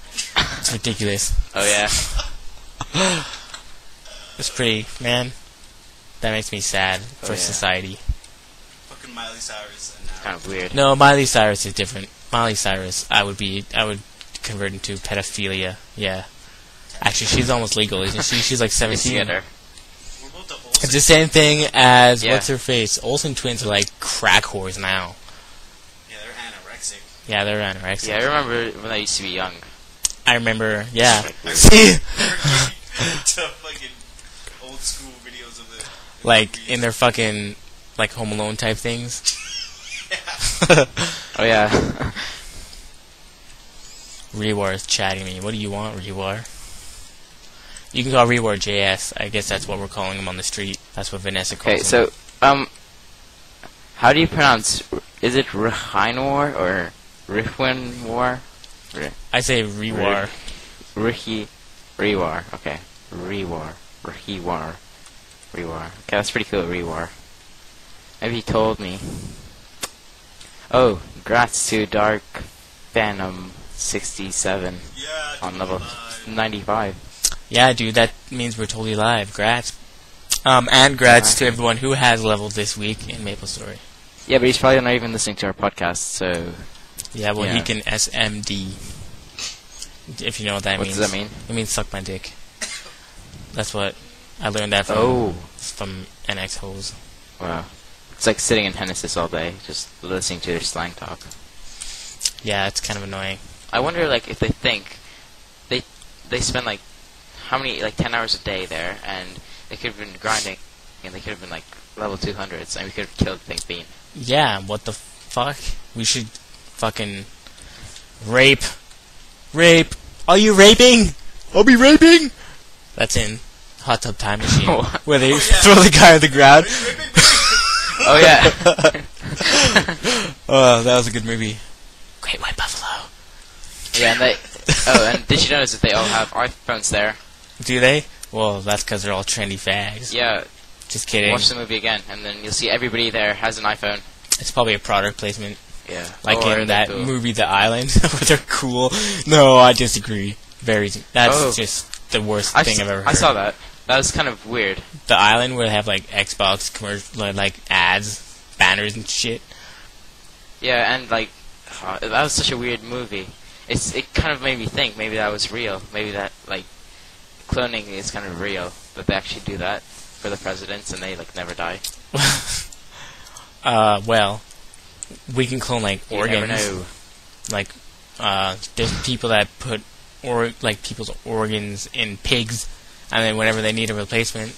It's ridiculous. Oh yeah. (laughs) It's pretty, man. That makes me sad for oh, yeah. society. Fucking Miley Cyrus now. Kind of weird. No, Miley Cyrus is different. Miley Cyrus, I would be, I would convert into pedophilia. Yeah. Actually, she's almost legal, isn't she? She's like 17. theater. The It's the same thing as Yeah. what's her face? Olsen twins are like crack whores now. Yeah, they're anorexic. Yeah, they're anorexic. Yeah, I remember when I used to be young. I remember. Yeah. (laughs) See, to fucking old school videos of it. Like in their fucking like Home Alone type things. (laughs) Oh yeah. (laughs) Rewar is chatting me. What do you want, Rewar? You can call Rewar JS. I guess that's what we're calling him on the street. That's what Vanessa calls Okay, him. so um, how do you pronounce? Is it Rhinor or Rihwin War? I say Rewar. Rihi, Rewar. Okay, Rewar, Rihiwar, Rewar. Okay, that's pretty cool. Rewar. Maybe he told me. Oh, grats to Dark Phantom 67 Yeah. on level 95. Yeah, dude, that means we're totally live. Grats. Um, and grats to everyone who has leveled this week in Maple Story. Yeah, but he's probably not even listening to our podcast, so Yeah, well, he can SMD. If you know what that what means. does that mean? It means suck my dick. That's what I learned that from Oh, from NX holes. wow. It's like sitting in Henesys all day, just listening to their slang talk. Yeah, it's kind of annoying. I wonder, like, if they think they they spend like how many like ten hours a day there, and they could have been grinding, and they could have been like level two hundreds, and we could have killed Pink Bean. Yeah, what the fuck? We should fucking rape. Rape. Are you raping? I'll be raping. That's in Hot Tub Time Machine, (laughs) where they oh, throw the guy on the ground. (laughs) oh yeah. (laughs) Oh, that was a good movie. Great White Buffalo. yeah, and they. Oh, and did you notice that they all have iPhones there? Do they? Well, that's because they're all trendy fags. Yeah. Just kidding. Watch the movie again, and then you'll see everybody there has an iPhone. It's probably a product placement, Yeah. like Or in that cool. movie, The Island, where they're cool. No, I disagree. Very. That's Oh. just the worst I, thing s- I've ever heard. I saw that. That was kind of weird. the island where they have like Xbox commercial, like ads, banners and shit. Yeah, and like uh, that was such a weird movie. It's it kind of made me think maybe that was real. Maybe that like cloning is kind of real. That they actually do that for the presidents and they like never die. (laughs) uh, well, we can clone like You never organs. know. Like, uh, there's people that put or like people's organs in pigs, and then whenever they need a replacement,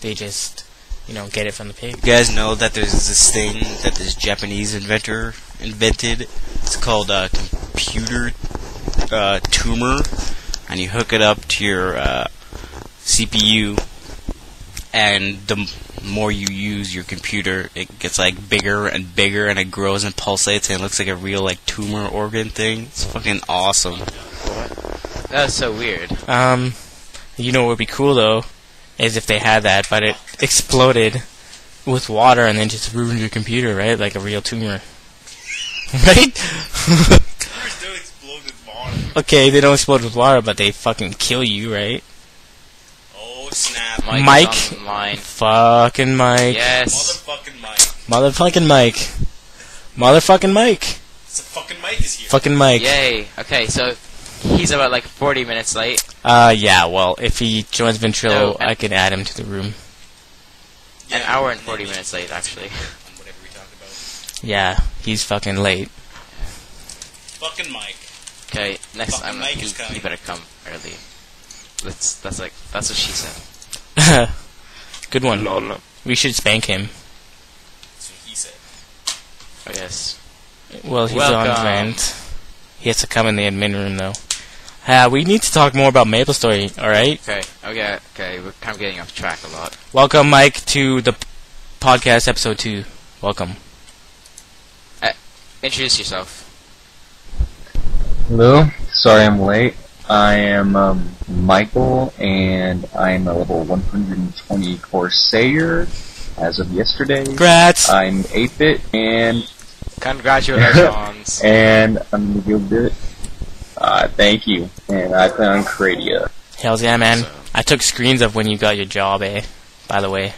they just you know get it from the pig. You guys know that there's this thing that this Japanese inventor invented. It's called a computer uh, tumor, and you hook it up to your uh, CPU, and the more you use your computer, it gets like bigger and bigger, and it grows and pulsates, and it looks like a real like tumor organ thing. It's fucking awesome. That's so weird. Um, you know what would be cool though, is if they had that, but it exploded with water and then just ruined your computer, right? Like a real tumor. (laughs) right? okay, they don't explode with water, but they fucking kill you, right? Oh snap! Mike, Mike? is online. Fucking Mike. Yes. Motherfucking Mike! Motherfucking Mike. Motherfucking Mike. It's a fucking Mike is here. Fucking Mike. Yay. Okay, so he's about like 40 minutes late. Uh, yeah, well, if he joins Ventrilo, No, I can add him to the room. An hour and 40 minutes late, actually. Whatever we talked about. Yeah, he's fucking late. Fucking Mike. Okay, next Fucking time Mike you, is coming. you better come early. That's that's like that's what she said. (laughs) Good one. We should spank him. That's what he said. Oh yes. Well, he's Welcome. on rent. He has to come in the admin room, though. Uh, we need to talk more about Maple Story, alright? Okay. Okay. Okay. We're kind of getting off track a lot. Welcome, Mike, to the podcast episode 2. Welcome. Introduce yourself. Hello. Sorry I'm late. I am um, Michael, and I'm a level 120 Corsair as of yesterday. Grats! I'm 8-bit, and Congratulations. (laughs) and I'm the guild bit. Uh, thank you. And I play on Kradia. Hells yeah, man. So- I took screens of when you got your job, eh? By the way.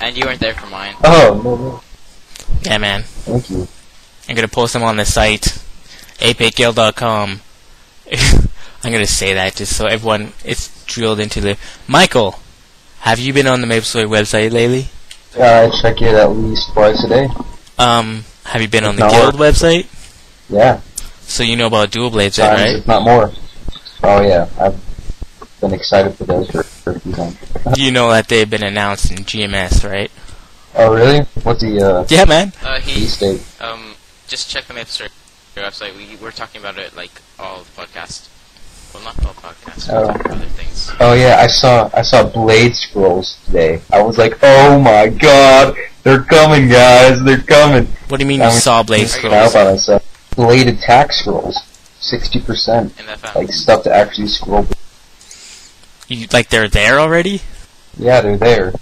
and you weren't there for mine. Oh, no, no. Yeah, man. Thank you. I'm gonna post them on the site, apguild.com. (laughs) I'm gonna say that just so everyone is drilled into the. Michael, have you been on the Maple Story website lately? Uh, I check it at least twice a day. Um, have you been on the No. guild website? Yeah. So you know about dual blades, Times, right? if not more. Oh, yeah. I've been excited for those for, for a few times. (laughs) You know that they've been announced in GMS, right? Oh, really? What's the, uh, Yeah, man. Uh, he release date? um just check the Maple website. We were talking about it like all the podcast. Well, not all podcasts. Oh. other things. Oh yeah, I saw I saw Blade Scrolls today. I was like, oh my god, they're coming, guys, they're coming. What do you mean you I was saw Blade Scrolls? now by myself. Blade Attack Scrolls, sixty percent, In that fan. like stuff to actually scroll. You, like they're there already? Yeah, they're there.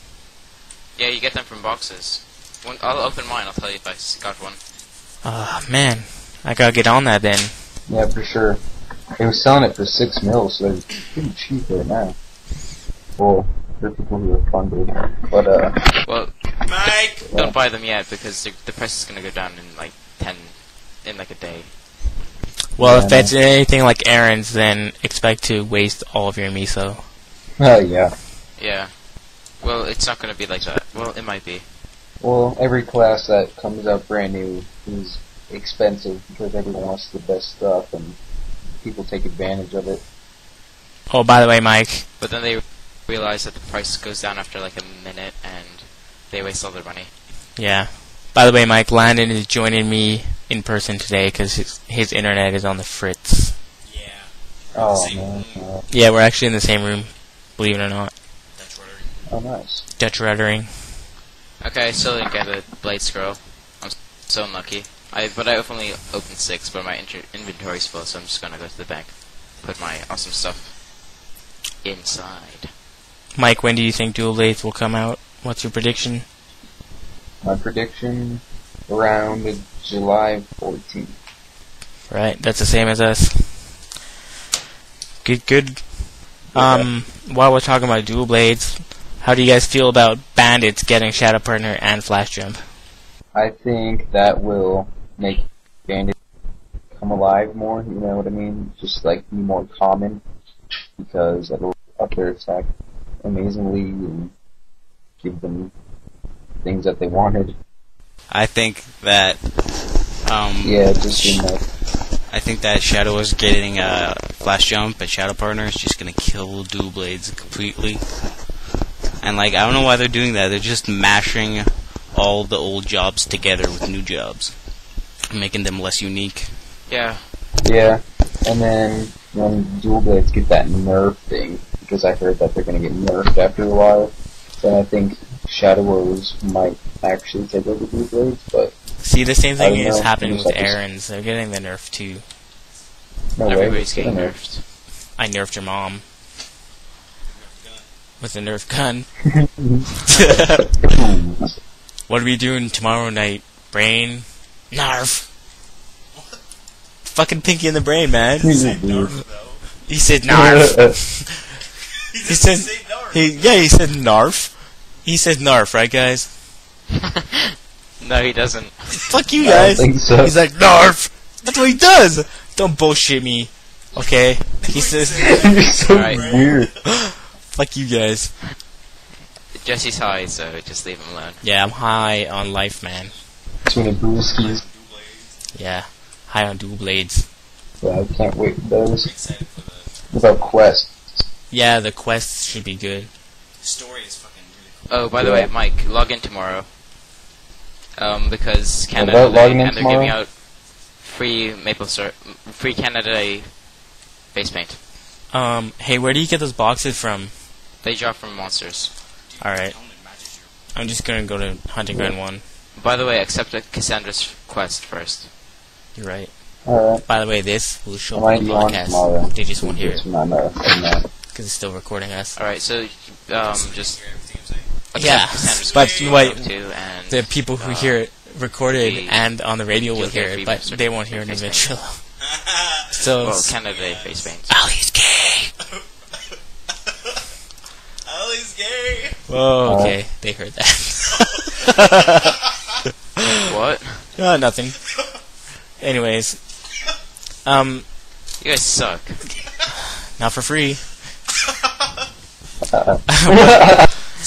Yeah, you get them from boxes. One, I'll open mine. I'll tell you if I got one. Ah man, I gotta get on that then. Yeah, for sure. They were selling it for six mils, so they're pretty cheap right now. Well, for people who are funded, but uh, Well, Mike! don't buy them yet because the, the price is gonna go down in like ten, in like a day. Well, Yeah, if it's anything like Aran's, then expect to waste all of your meso. oh yeah. Yeah. Well, it's not gonna be like that. Well, it might be. Well, every class that comes out brand new is expensive because everyone wants the best stuff and people take advantage of it. Oh, by the way, Mike, But then they realize that the price goes down after like a minute, and they waste all their money. yeah. By the way, Mike, Landon is joining me in person today because his, his internet is on the fritz. Yeah. Oh man. Yeah, we're actually in the same room, believe it or not. That's right. oh nice. Dutch ruddering. Okay, I still didn't get a blade scroll. I'm so unlucky. I but I only opened six, but my inter- inventory's full, so I'm just gonna go to the bank, put my awesome stuff inside. Mike, when do you think Dual Blades will come out? What's your prediction? My prediction around July 14th. Right, that's the same as us. Good, good. Um, while we're talking about Dual Blades, how do you guys feel about Bandits getting Shadow Partner and Flash Jump? I think that will make bandits come alive more. You know what I mean? Just like be more common because it'll up their attack amazingly and give them things that they wanted. I think that. Um, Yeah, just in I think that Shadow is getting a flash jump and Shadow Partner is just gonna kill Dual Blades completely. And like I don't know why they're doing that. They're just mashing all the old jobs together with new jobs, making them less unique. Yeah, yeah. And then when dual blades get that nerf thing, because I heard that they're gonna get nerfed after a while, then I think Shadow Warriors might actually take over dual blades, but See, the same thing is know. happening with like it's- Aran's. They're getting the nerf too. no everybody's it's getting gonna nerfed. I nerfed your mom with a nerf gun. (laughs) What are we doing tomorrow night? Brain? Narf. Fucking Pinky in the Brain, man. He said narf. (laughs) he said, he, yeah, he said narf. He says narf, right, guys? (laughs) no, he doesn't. (laughs) Fuck you I don't guys. think so. He's like narf. That's what he does. Don't bullshit me. Okay? He says, (laughs) You're so Alright. weird. fuck you guys. Jesse's high, so just leave him alone. Yeah, I'm high on life, man. Too many brewskis. Yeah. High on dual blades. Yeah, I can't wait for those. What about Quest? Yeah, the quests should be good. The story is fucking really Oh, by the Yeah. way, Mike, log in tomorrow. Um, because Canada about Day, and they're giving out free Maple Syrup, free Canada Day face paint. Um, hey, where do you get those boxes from? They drop from monsters. Alright. I'm just gonna go to Hunting Ground 1. By the way, accept a Cassandra's quest first. You're right. Alright. By the way, this will show up on the be podcast. tomorrow. They just won't hear it I'm, uh, because (laughs) it's still recording us. Alright, so, um, just accept Yeah, but wait, The people who uh, hear it recorded the- and on the radio will hear it, but they won't hear it face paint. eventually. (laughs) So, well, Canada Day face paint. Ali's gay. (laughs) Ali's gay. Whoa, Uh, okay, they heard that. (laughs) what? oh, nothing. Anyways, um, You guys suck. not for free.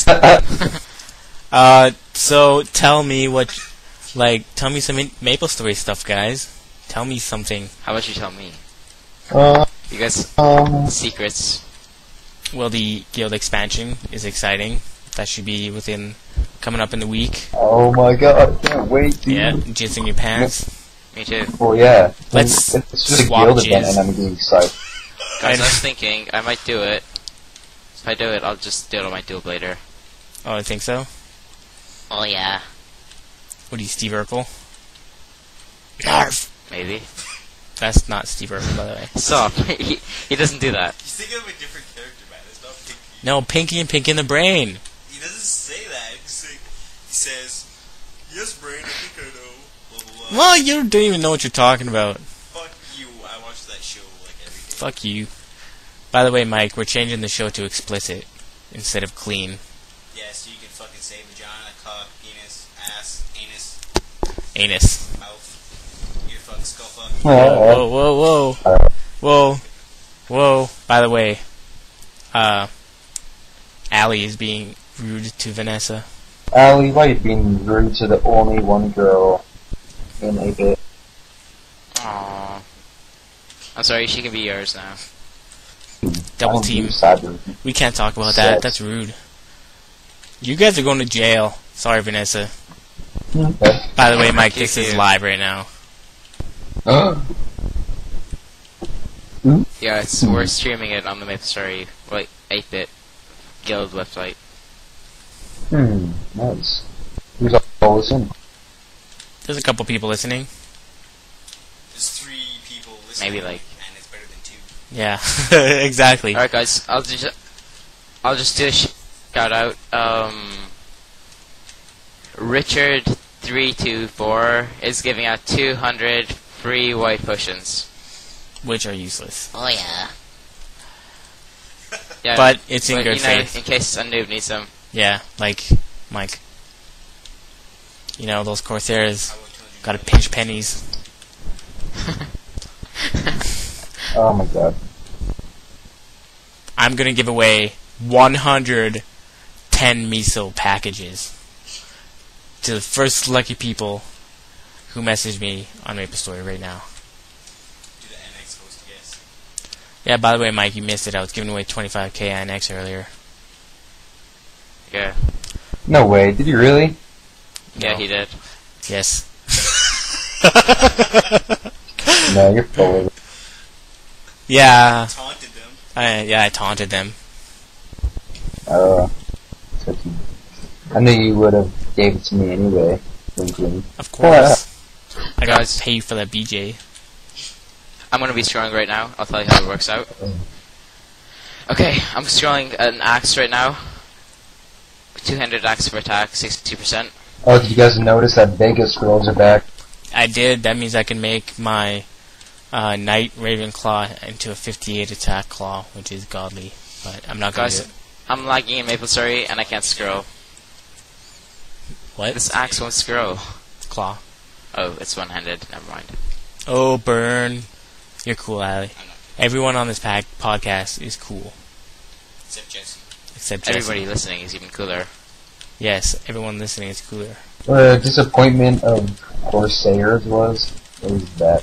(laughs) Uh, so tell me what, like, tell me some in- Maple Story stuff, guys. Tell me something. How about you tell me? uh, You guys, um, secrets. Well, the guild expansion is exciting. That should be within coming up in the week. oh my god, I can't wait, dude. Yeah, jizzing your pants. Me too. Well, yeah. Let's it's just a swap guild event and I'm getting excited. Guys, I- I was thinking I might do it. If I do it, I'll just do it on my dual blader. Oh, I think so. Oh yeah. What are you, Steve Urkel? Narf. Maybe. (laughs) That's not Steve Urkel, by the way. Stop. (laughs) he, he doesn't do that. He's thinking of a different character, man. It's not Pinky. No, Pinky and Pinky in the Brain. He doesn't say that. Like, he says, "Yes, brain. I think I know." Blah blah blah. Well, you don't even know what you're talking about. Fuck you. I watch that show like every day. Fuck you. By the way, Mike, we're changing the show to explicit instead of clean. Yeah, so you can fucking say vagina, cock, penis, ass, anus, Anus. mouth, ear fuck, skull fuck. Whoa, whoa, whoa. Whoa. Whoa. By the way, uh, Allie is being rude to Vanessa. Allie, why are you being rude to the only one girl in a bit? Aww. I'm sorry, she can be yours now. Double I don't do team. We can't talk about that. That's rude. You guys are going to jail. Sorry, Vanessa. Okay. By the way, Mike, Kick this is live right now. Oh. Yeah, it's we're streaming it on the MapleStory like 8-bit guild website. hmm, nice. Who's all listening? There's a couple people listening. There's three people listening. Maybe like and it's better than two. Yeah, (laughs) exactly. All right, guys. I'll just I'll just do a shout out. Um, Richard three two four is giving out two hundred free white potions. Which are useless. Oh yeah. Yeah, But it's in but, good you know, faith. in case a noob needs them. Yeah, like Mike. You know, those Corsairs I want 200 gotta pinch pennies. (laughs) Oh my god. I'm gonna give away 110 meso packages to the first lucky people who message me on Maple Story right now. Do the NX host guess. Yeah, by the way, Mike, you missed it. I was giving away 25k NX earlier. Yeah, No way. Did you really? yeah, No. he did. Yes. (laughs) No, you're full of it. Yeah. Taunted them. I, yeah, I taunted them. Uh, took you. I knew you would have gave it to me anyway. Wink, wink. Of course. I gotta Guys. (laughs) pay you for that BJ. I'm gonna be strolling right now. I'll tell you how it works out. Okay, I'm strolling an axe right now. 200 axe per attack, 62%. Oh, did you guys notice that Vegas girls are back? I did. That means I can make my uh, Knight Ravenclaw into a 58 attack claw, which is godly. But I'm not gonna Guys, do it. I'm lagging in MapleStory and I can't scroll. What? This axe won't scroll. claw. Oh, it's one-handed. Never mind. Oh, burn. You're cool, Ali. I'm not. Everyone on this pack podcast is cool. Except Jesse. Except Jesse. Everybody listening is even cooler. Yes, everyone listening is cooler. The disappointment of Corsairs was was that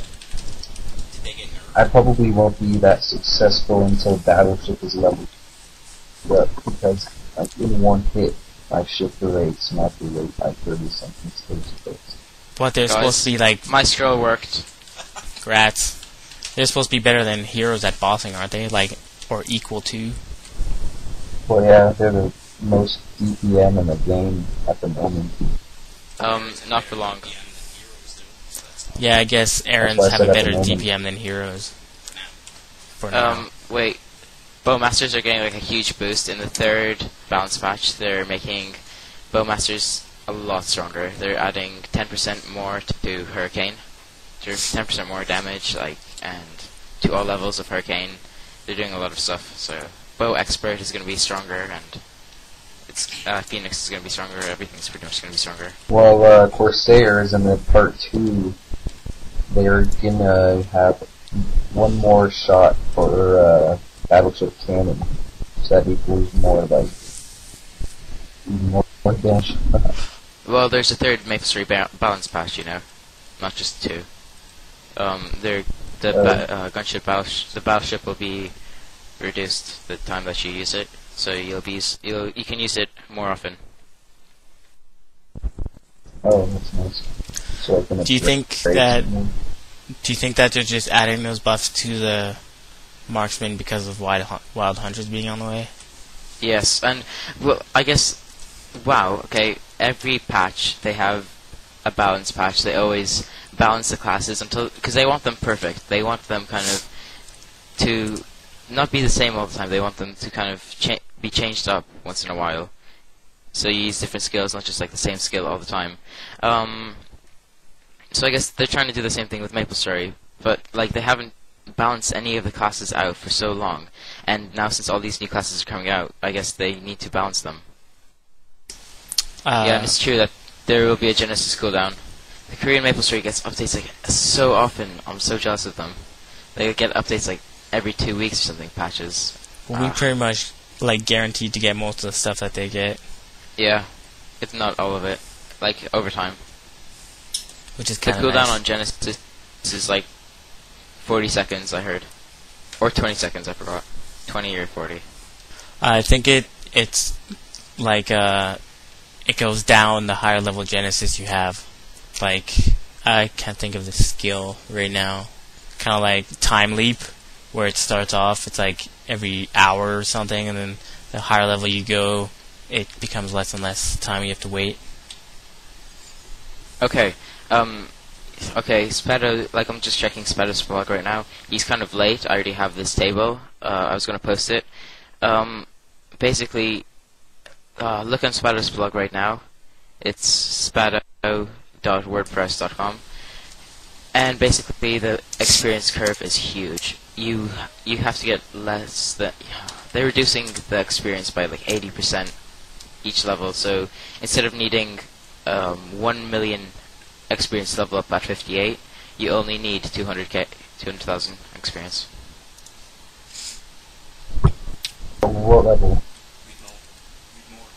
Did they get nerfed? I probably won't be that successful until Battleship is leveled up because like in one hit I shift the rate, snap the rate by thirty something space. But they're Guys. supposed to be like My scroll worked. rats. They're supposed to be better than heroes at bossing, aren't they? Like, or equal to. Well yeah, they're the most DPM in the game at the moment. Um, not for long. Yeah, and the heroes do. So that's Yeah, I guess Aran's have a better moment. DPM than heroes. for now. Um, wait. Bowmasters are getting like a huge boost in the third balance patch. They're making Bowmasters a lot stronger. They're adding 10% more to Hurricane. They're 10% more damage, like, and to all levels of Hurricane. They're doing a lot of stuff. So Bow Expert is going to be stronger, and it's uh, Phoenix is going to be stronger. Everything's pretty much going to be stronger. Well, uh, is in the part two, they're gonna have one more shot for uh, battleship cannon, so that equals more like more, more damage. (laughs) Well, there's a third MapleStory ba- balance patch, you know, not just two. Um, they're, the ba- uh, gunship battleship, the battleship will be reduced the time that you use it, so you'll be you'll you can use it more often. oh, that's nice. So Do you think that- Do you think that they're just adding those buffs to the marksman because of wild wild hunters being on the way. Yes, and well, I guess. Wow. Okay. Every patch they have a balance patch. They always balance the classes until because they want them perfect. They want them kind of to not be the same all the time. They want them to kind of cha- be changed up once in a while. So you use different skills, not just like the same skill all the time. Um, so I guess they're trying to do the same thing with MapleStory, but like they haven't balanced any of the classes out for so long. And now since all these new classes are coming out, I guess they need to balance them. Uh, yeah, and it's true that there will be a Genesis cooldown. The Korean MapleStory gets updates like so often. I'm so jealous of them. They get updates like every two weeks or something, patches. we ah. pretty much like guaranteed to get most of the stuff that they get, Yeah, if not all of it, like over time. Which is The kind of cooldown nice. on Genesis is like 40 seconds, I heard, or 20 seconds, I forgot. 20 or 40. I think it it's like uh it goes down the higher level Genesis you have. Like I can't think of the skill right now. Kind of like time leap, where it starts off. It's like every hour or something, and then the higher level you go, it becomes less and less time you have to wait. Okay, um, okay, Spadow, like I'm just checking Spadow's blog right now. He's kind of late. I already have this table. Uh, I was going to post it. Um, basically, uh, look on Spadow's blog right now. It's spadow.wordpress.com. And basically, the experience curve is huge. You you have to get less than they're reducing the experience by like 80% each level. So instead of needing um, 1 million experience level up at 58, you only need 200k, 200,000 experience. What level?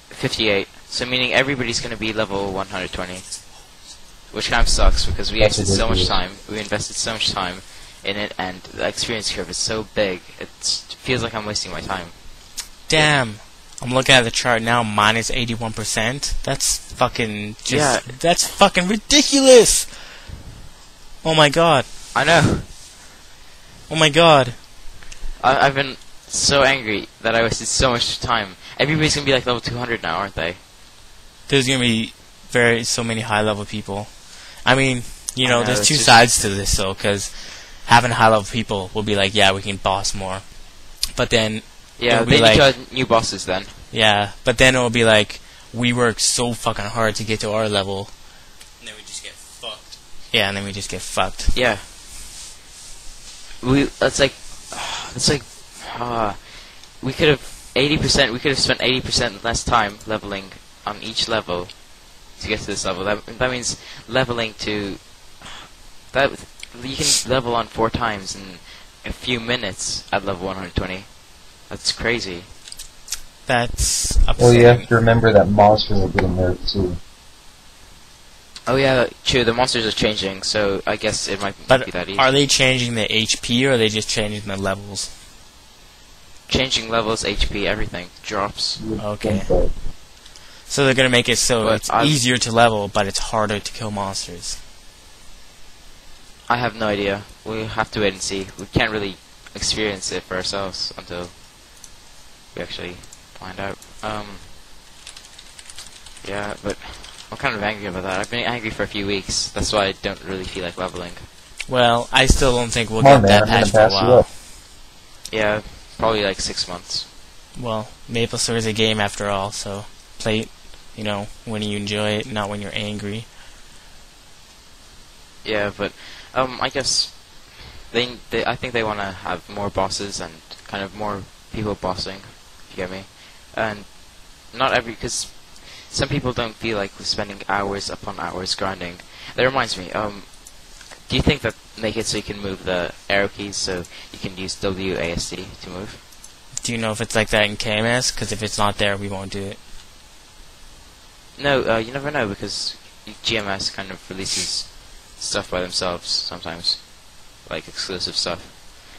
58. So meaning everybody's going to be level 120. Which kind of sucks because we That's invested so much time. We invested so much time in it, and the experience curve is so big. It feels like I'm wasting my time. Damn. I'm looking at the chart now, minus 81%. That's fucking just. Yeah. That's fucking ridiculous! Oh my god. I know. Oh my god. I, I've been so angry that I wasted so much time. Everybody's gonna be like level 200 now, aren't they? There's gonna be very so many high level people. I mean, you know, know, there's two sides to this though, because having high level people will be like, yeah, we can boss more. But then, Yeah, It'll be they like- need to new bosses then. yeah, but then it'll be like, we work so fucking hard to get to our level. And then we just get fucked. Yeah, and then we just get fucked. Yeah. We that's like (sighs) that's like uh, we could have eighty percent. We could have spent eighty percent less time leveling on each level to get to this level. That that means leveling to (sighs) that you can level on four times in a few minutes at level one hundred twenty. That's crazy. That's Well, you have to remember that monsters are getting nerfed too. Oh yeah, true. The monsters are changing, so I guess it might But be that easy. are they changing the HP or are they just changing the levels? changing levels, HP, everything drops. Okay. think. So they're gonna make it so But it's I've- easier to level, but it's harder to kill monsters. I have no idea. We have to wait and see. We can't really experience it for ourselves until we actually find out. Um, yeah, but I'm kind of angry about that. I've been angry for a few weeks. That's why I don't really feel like leveling. Well, I still don't think we'll Come get man, that I'm patch for a while. Yeah, probably like six months. Well, Maple Story is a game after all, so play it, you know, when you enjoy it, not when you're angry. Yeah, but um, I guess they, they I think they want to have more bosses and kind of more people bossing. You get me, and not every because some people don't feel like spending hours upon hours grinding. That reminds me. Um, do you think that make it so you can move the arrow keys so you can use WASD to move? Do you know if it's like that in KMS? Because if it's not there, we won't do it. No, uh, you never know because GMS kind of releases stuff by themselves sometimes, like exclusive stuff.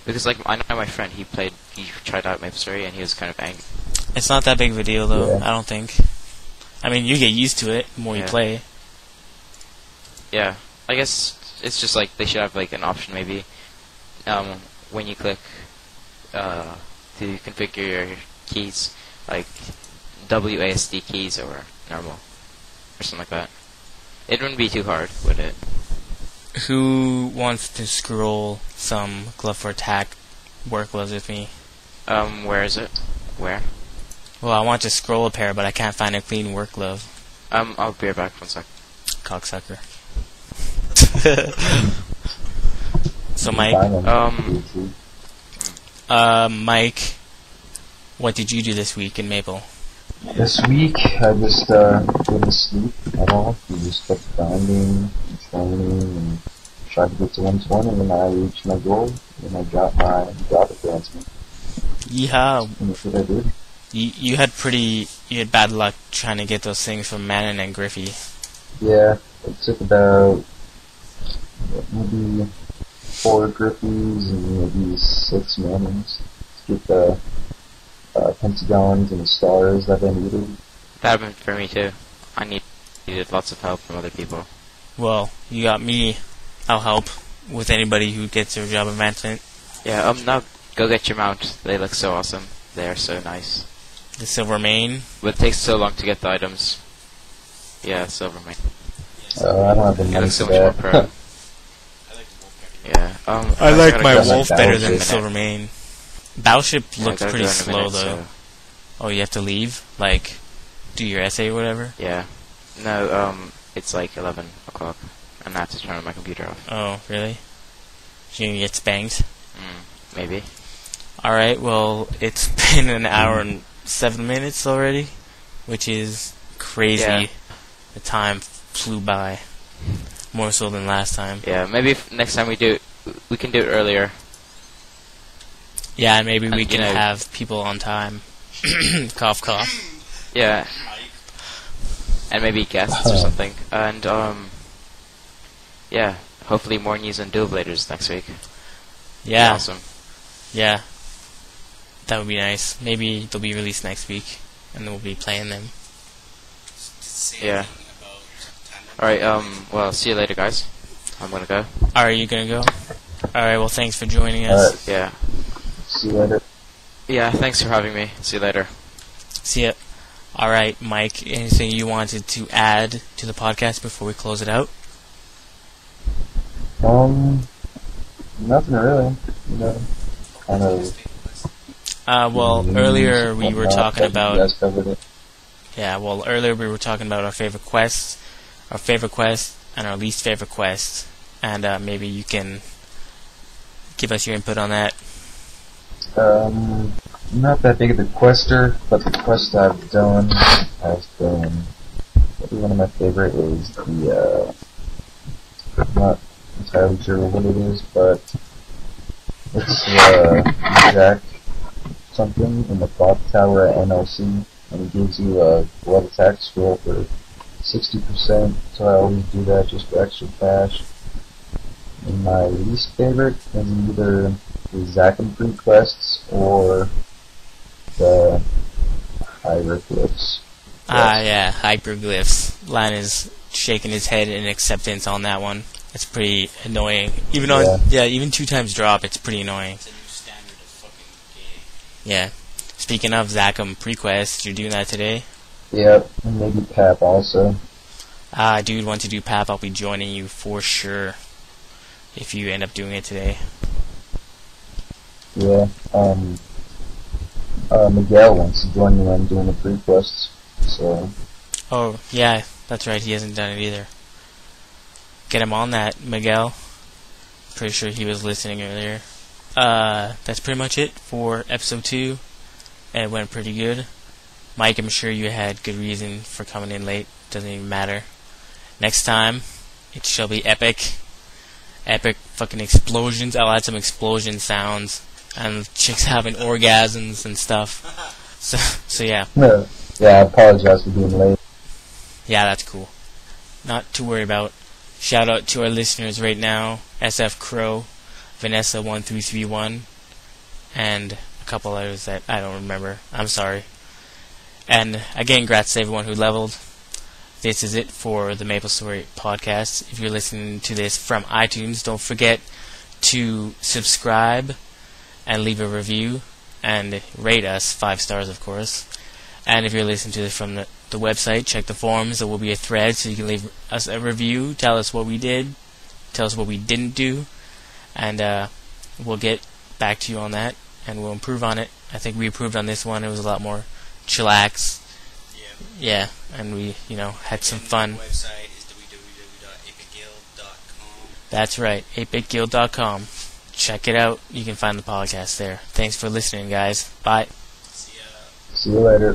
Because like I know my friend, he played, he tried out Maple Story, and he was kind of angry. It's not that big of a deal, though. Yeah. I don't think. I mean, you get used to it the more you play. Yeah, I guess it's just like they should have like an option maybe. Um, when you click uh, to configure your keys, like WASD keys or normal, or something like that. It wouldn't be too hard, would it? Who wants to scroll some glove for attack work gloves with me? Um, where is it? Where? Well, I want to scroll a pair, but I can't find a clean work glove. Um, I'll be right back. One sec. Cocksucker. (laughs) so, Mike, Um, uh, Mike, what did you do this week in Maple? This week, I just uh, didn't sleep at all. We just kept grinding and training and tried to get to 120, and I reached my goal, and I got my job advancement. Yeehaw! And that's what I did. You, you had pretty, you had bad luck trying to get those things from Manon and Griffey. Yeah, it took about what, maybe four Griffies and maybe six Mannings to get the uh, pentagons and the stars that I needed. that happened for me too. I need, needed lots of help from other people. Well, you got me. I'll help with anybody who gets their job advancement. Yeah. Um. Now go get your mount. They look so awesome. They are so nice. The Silver Mane. But it takes so long to get the items. Yeah, silver mane. Uh, I don't have the It money looks so much more pro. (laughs) Yeah. Um. I like my go- like wolf better than the Silver Mane. Battleship yeah, looks gotta pretty go in a slow minute, though. so- Oh, you have to leave? Like, do your essay or whatever? Yeah. No. Um. It's like eleven o'clock, and I have to turn my computer off. Oh, really? You gonna get spanked? Mm, maybe. Alright, well, it's (laughs) been an hour and seven minutes already, which is crazy. Yeah. The time flew by. More so than last time. Yeah. Maybe if next time we do, it, we can do it earlier. Yeah, and maybe we can know- have people on time. (coughs) cough, cough. Yeah. And maybe guests or something. And um. Yeah. Hopefully more news on Dual Bladers next week. Yeah, Awesome. yeah. That would be nice. Maybe they'll be released next week, and we'll be playing them. Yeah. Alright, um, well, see you later, guys. I'm gonna go. Alright, you gonna go? Alright, well, thanks for joining us. Alright, Yeah. see you later. Yeah, thanks for having me. See you later. See ya. Alright, Mike, anything you wanted to add to the podcast before we close it out? Um, nothing really. You know, kind of. Uh, well, earlier we were talking about You guys covered it. Yeah, well, earlier we were talking about our favorite quests, our favorite quests, and our least favorite quests, and uh, maybe you can give us your input on that. Um, not that big of a quester, but the quest I've done has been. One of my favorite is the. Uh, not entirely sure what it is, but it's uh, Jak something in the clock tower NLC, and it gives you a blood attack scroll for 60%. So I always do that just for extra cash. And my least favorite is either the Zakum quests or the hieroglyphs. Ah, yeah, hyperglyphs. Lan is shaking his head in acceptance on that one. It's pretty annoying. Even on, Yeah. yeah, even two times drop, it's pretty annoying. It's a new standard of fucking game. yeah. Speaking of Zakum prequest, you're doing that today? Yep, and maybe Pap also. Ah, dude, want to do PAP, I'll be joining you for sure. If you end up doing it today. Yeah, um, uh, Miguel wants to join me on doing the pre-quests, so, Oh, yeah, that's right, he hasn't done it either. Get him on that, Miguel. Pretty sure he was listening earlier. Uh, that's pretty much it for episode 2. It went pretty good. Mike, I'm sure you had good reason for coming in late. Doesn't even matter. Next time, it shall be epic. Epic fucking explosions. I'll add some explosion sounds. And chicks having orgasms and stuff. (laughs) So, so yeah. yeah, I apologize for being late. Yeah, that's cool. Not to worry about. Shout out to our listeners right now SF Crow, Vanessa1331, and a couple others that I don't remember. I'm sorry. And again, congrats to everyone who leveled. This is it for the Maple Story podcast. If you're listening to this from iTunes, don't forget to subscribe and leave a review and rate us five stars, of course. And if you're listening to this from the, the website, check the forums. There will be a thread so you can leave us a review, tell us what we did, tell us what we didn't do, and uh, we'll get back to you on that and we'll improve on it. I think we improved on this one. It was a lot more chillax. Yeah. Yeah, and we, you know, had some fun. The website is. That's right, 8bitguild.com. Check it out. You can find the podcast there. Thanks for listening, guys. Bye. See ya. See you later.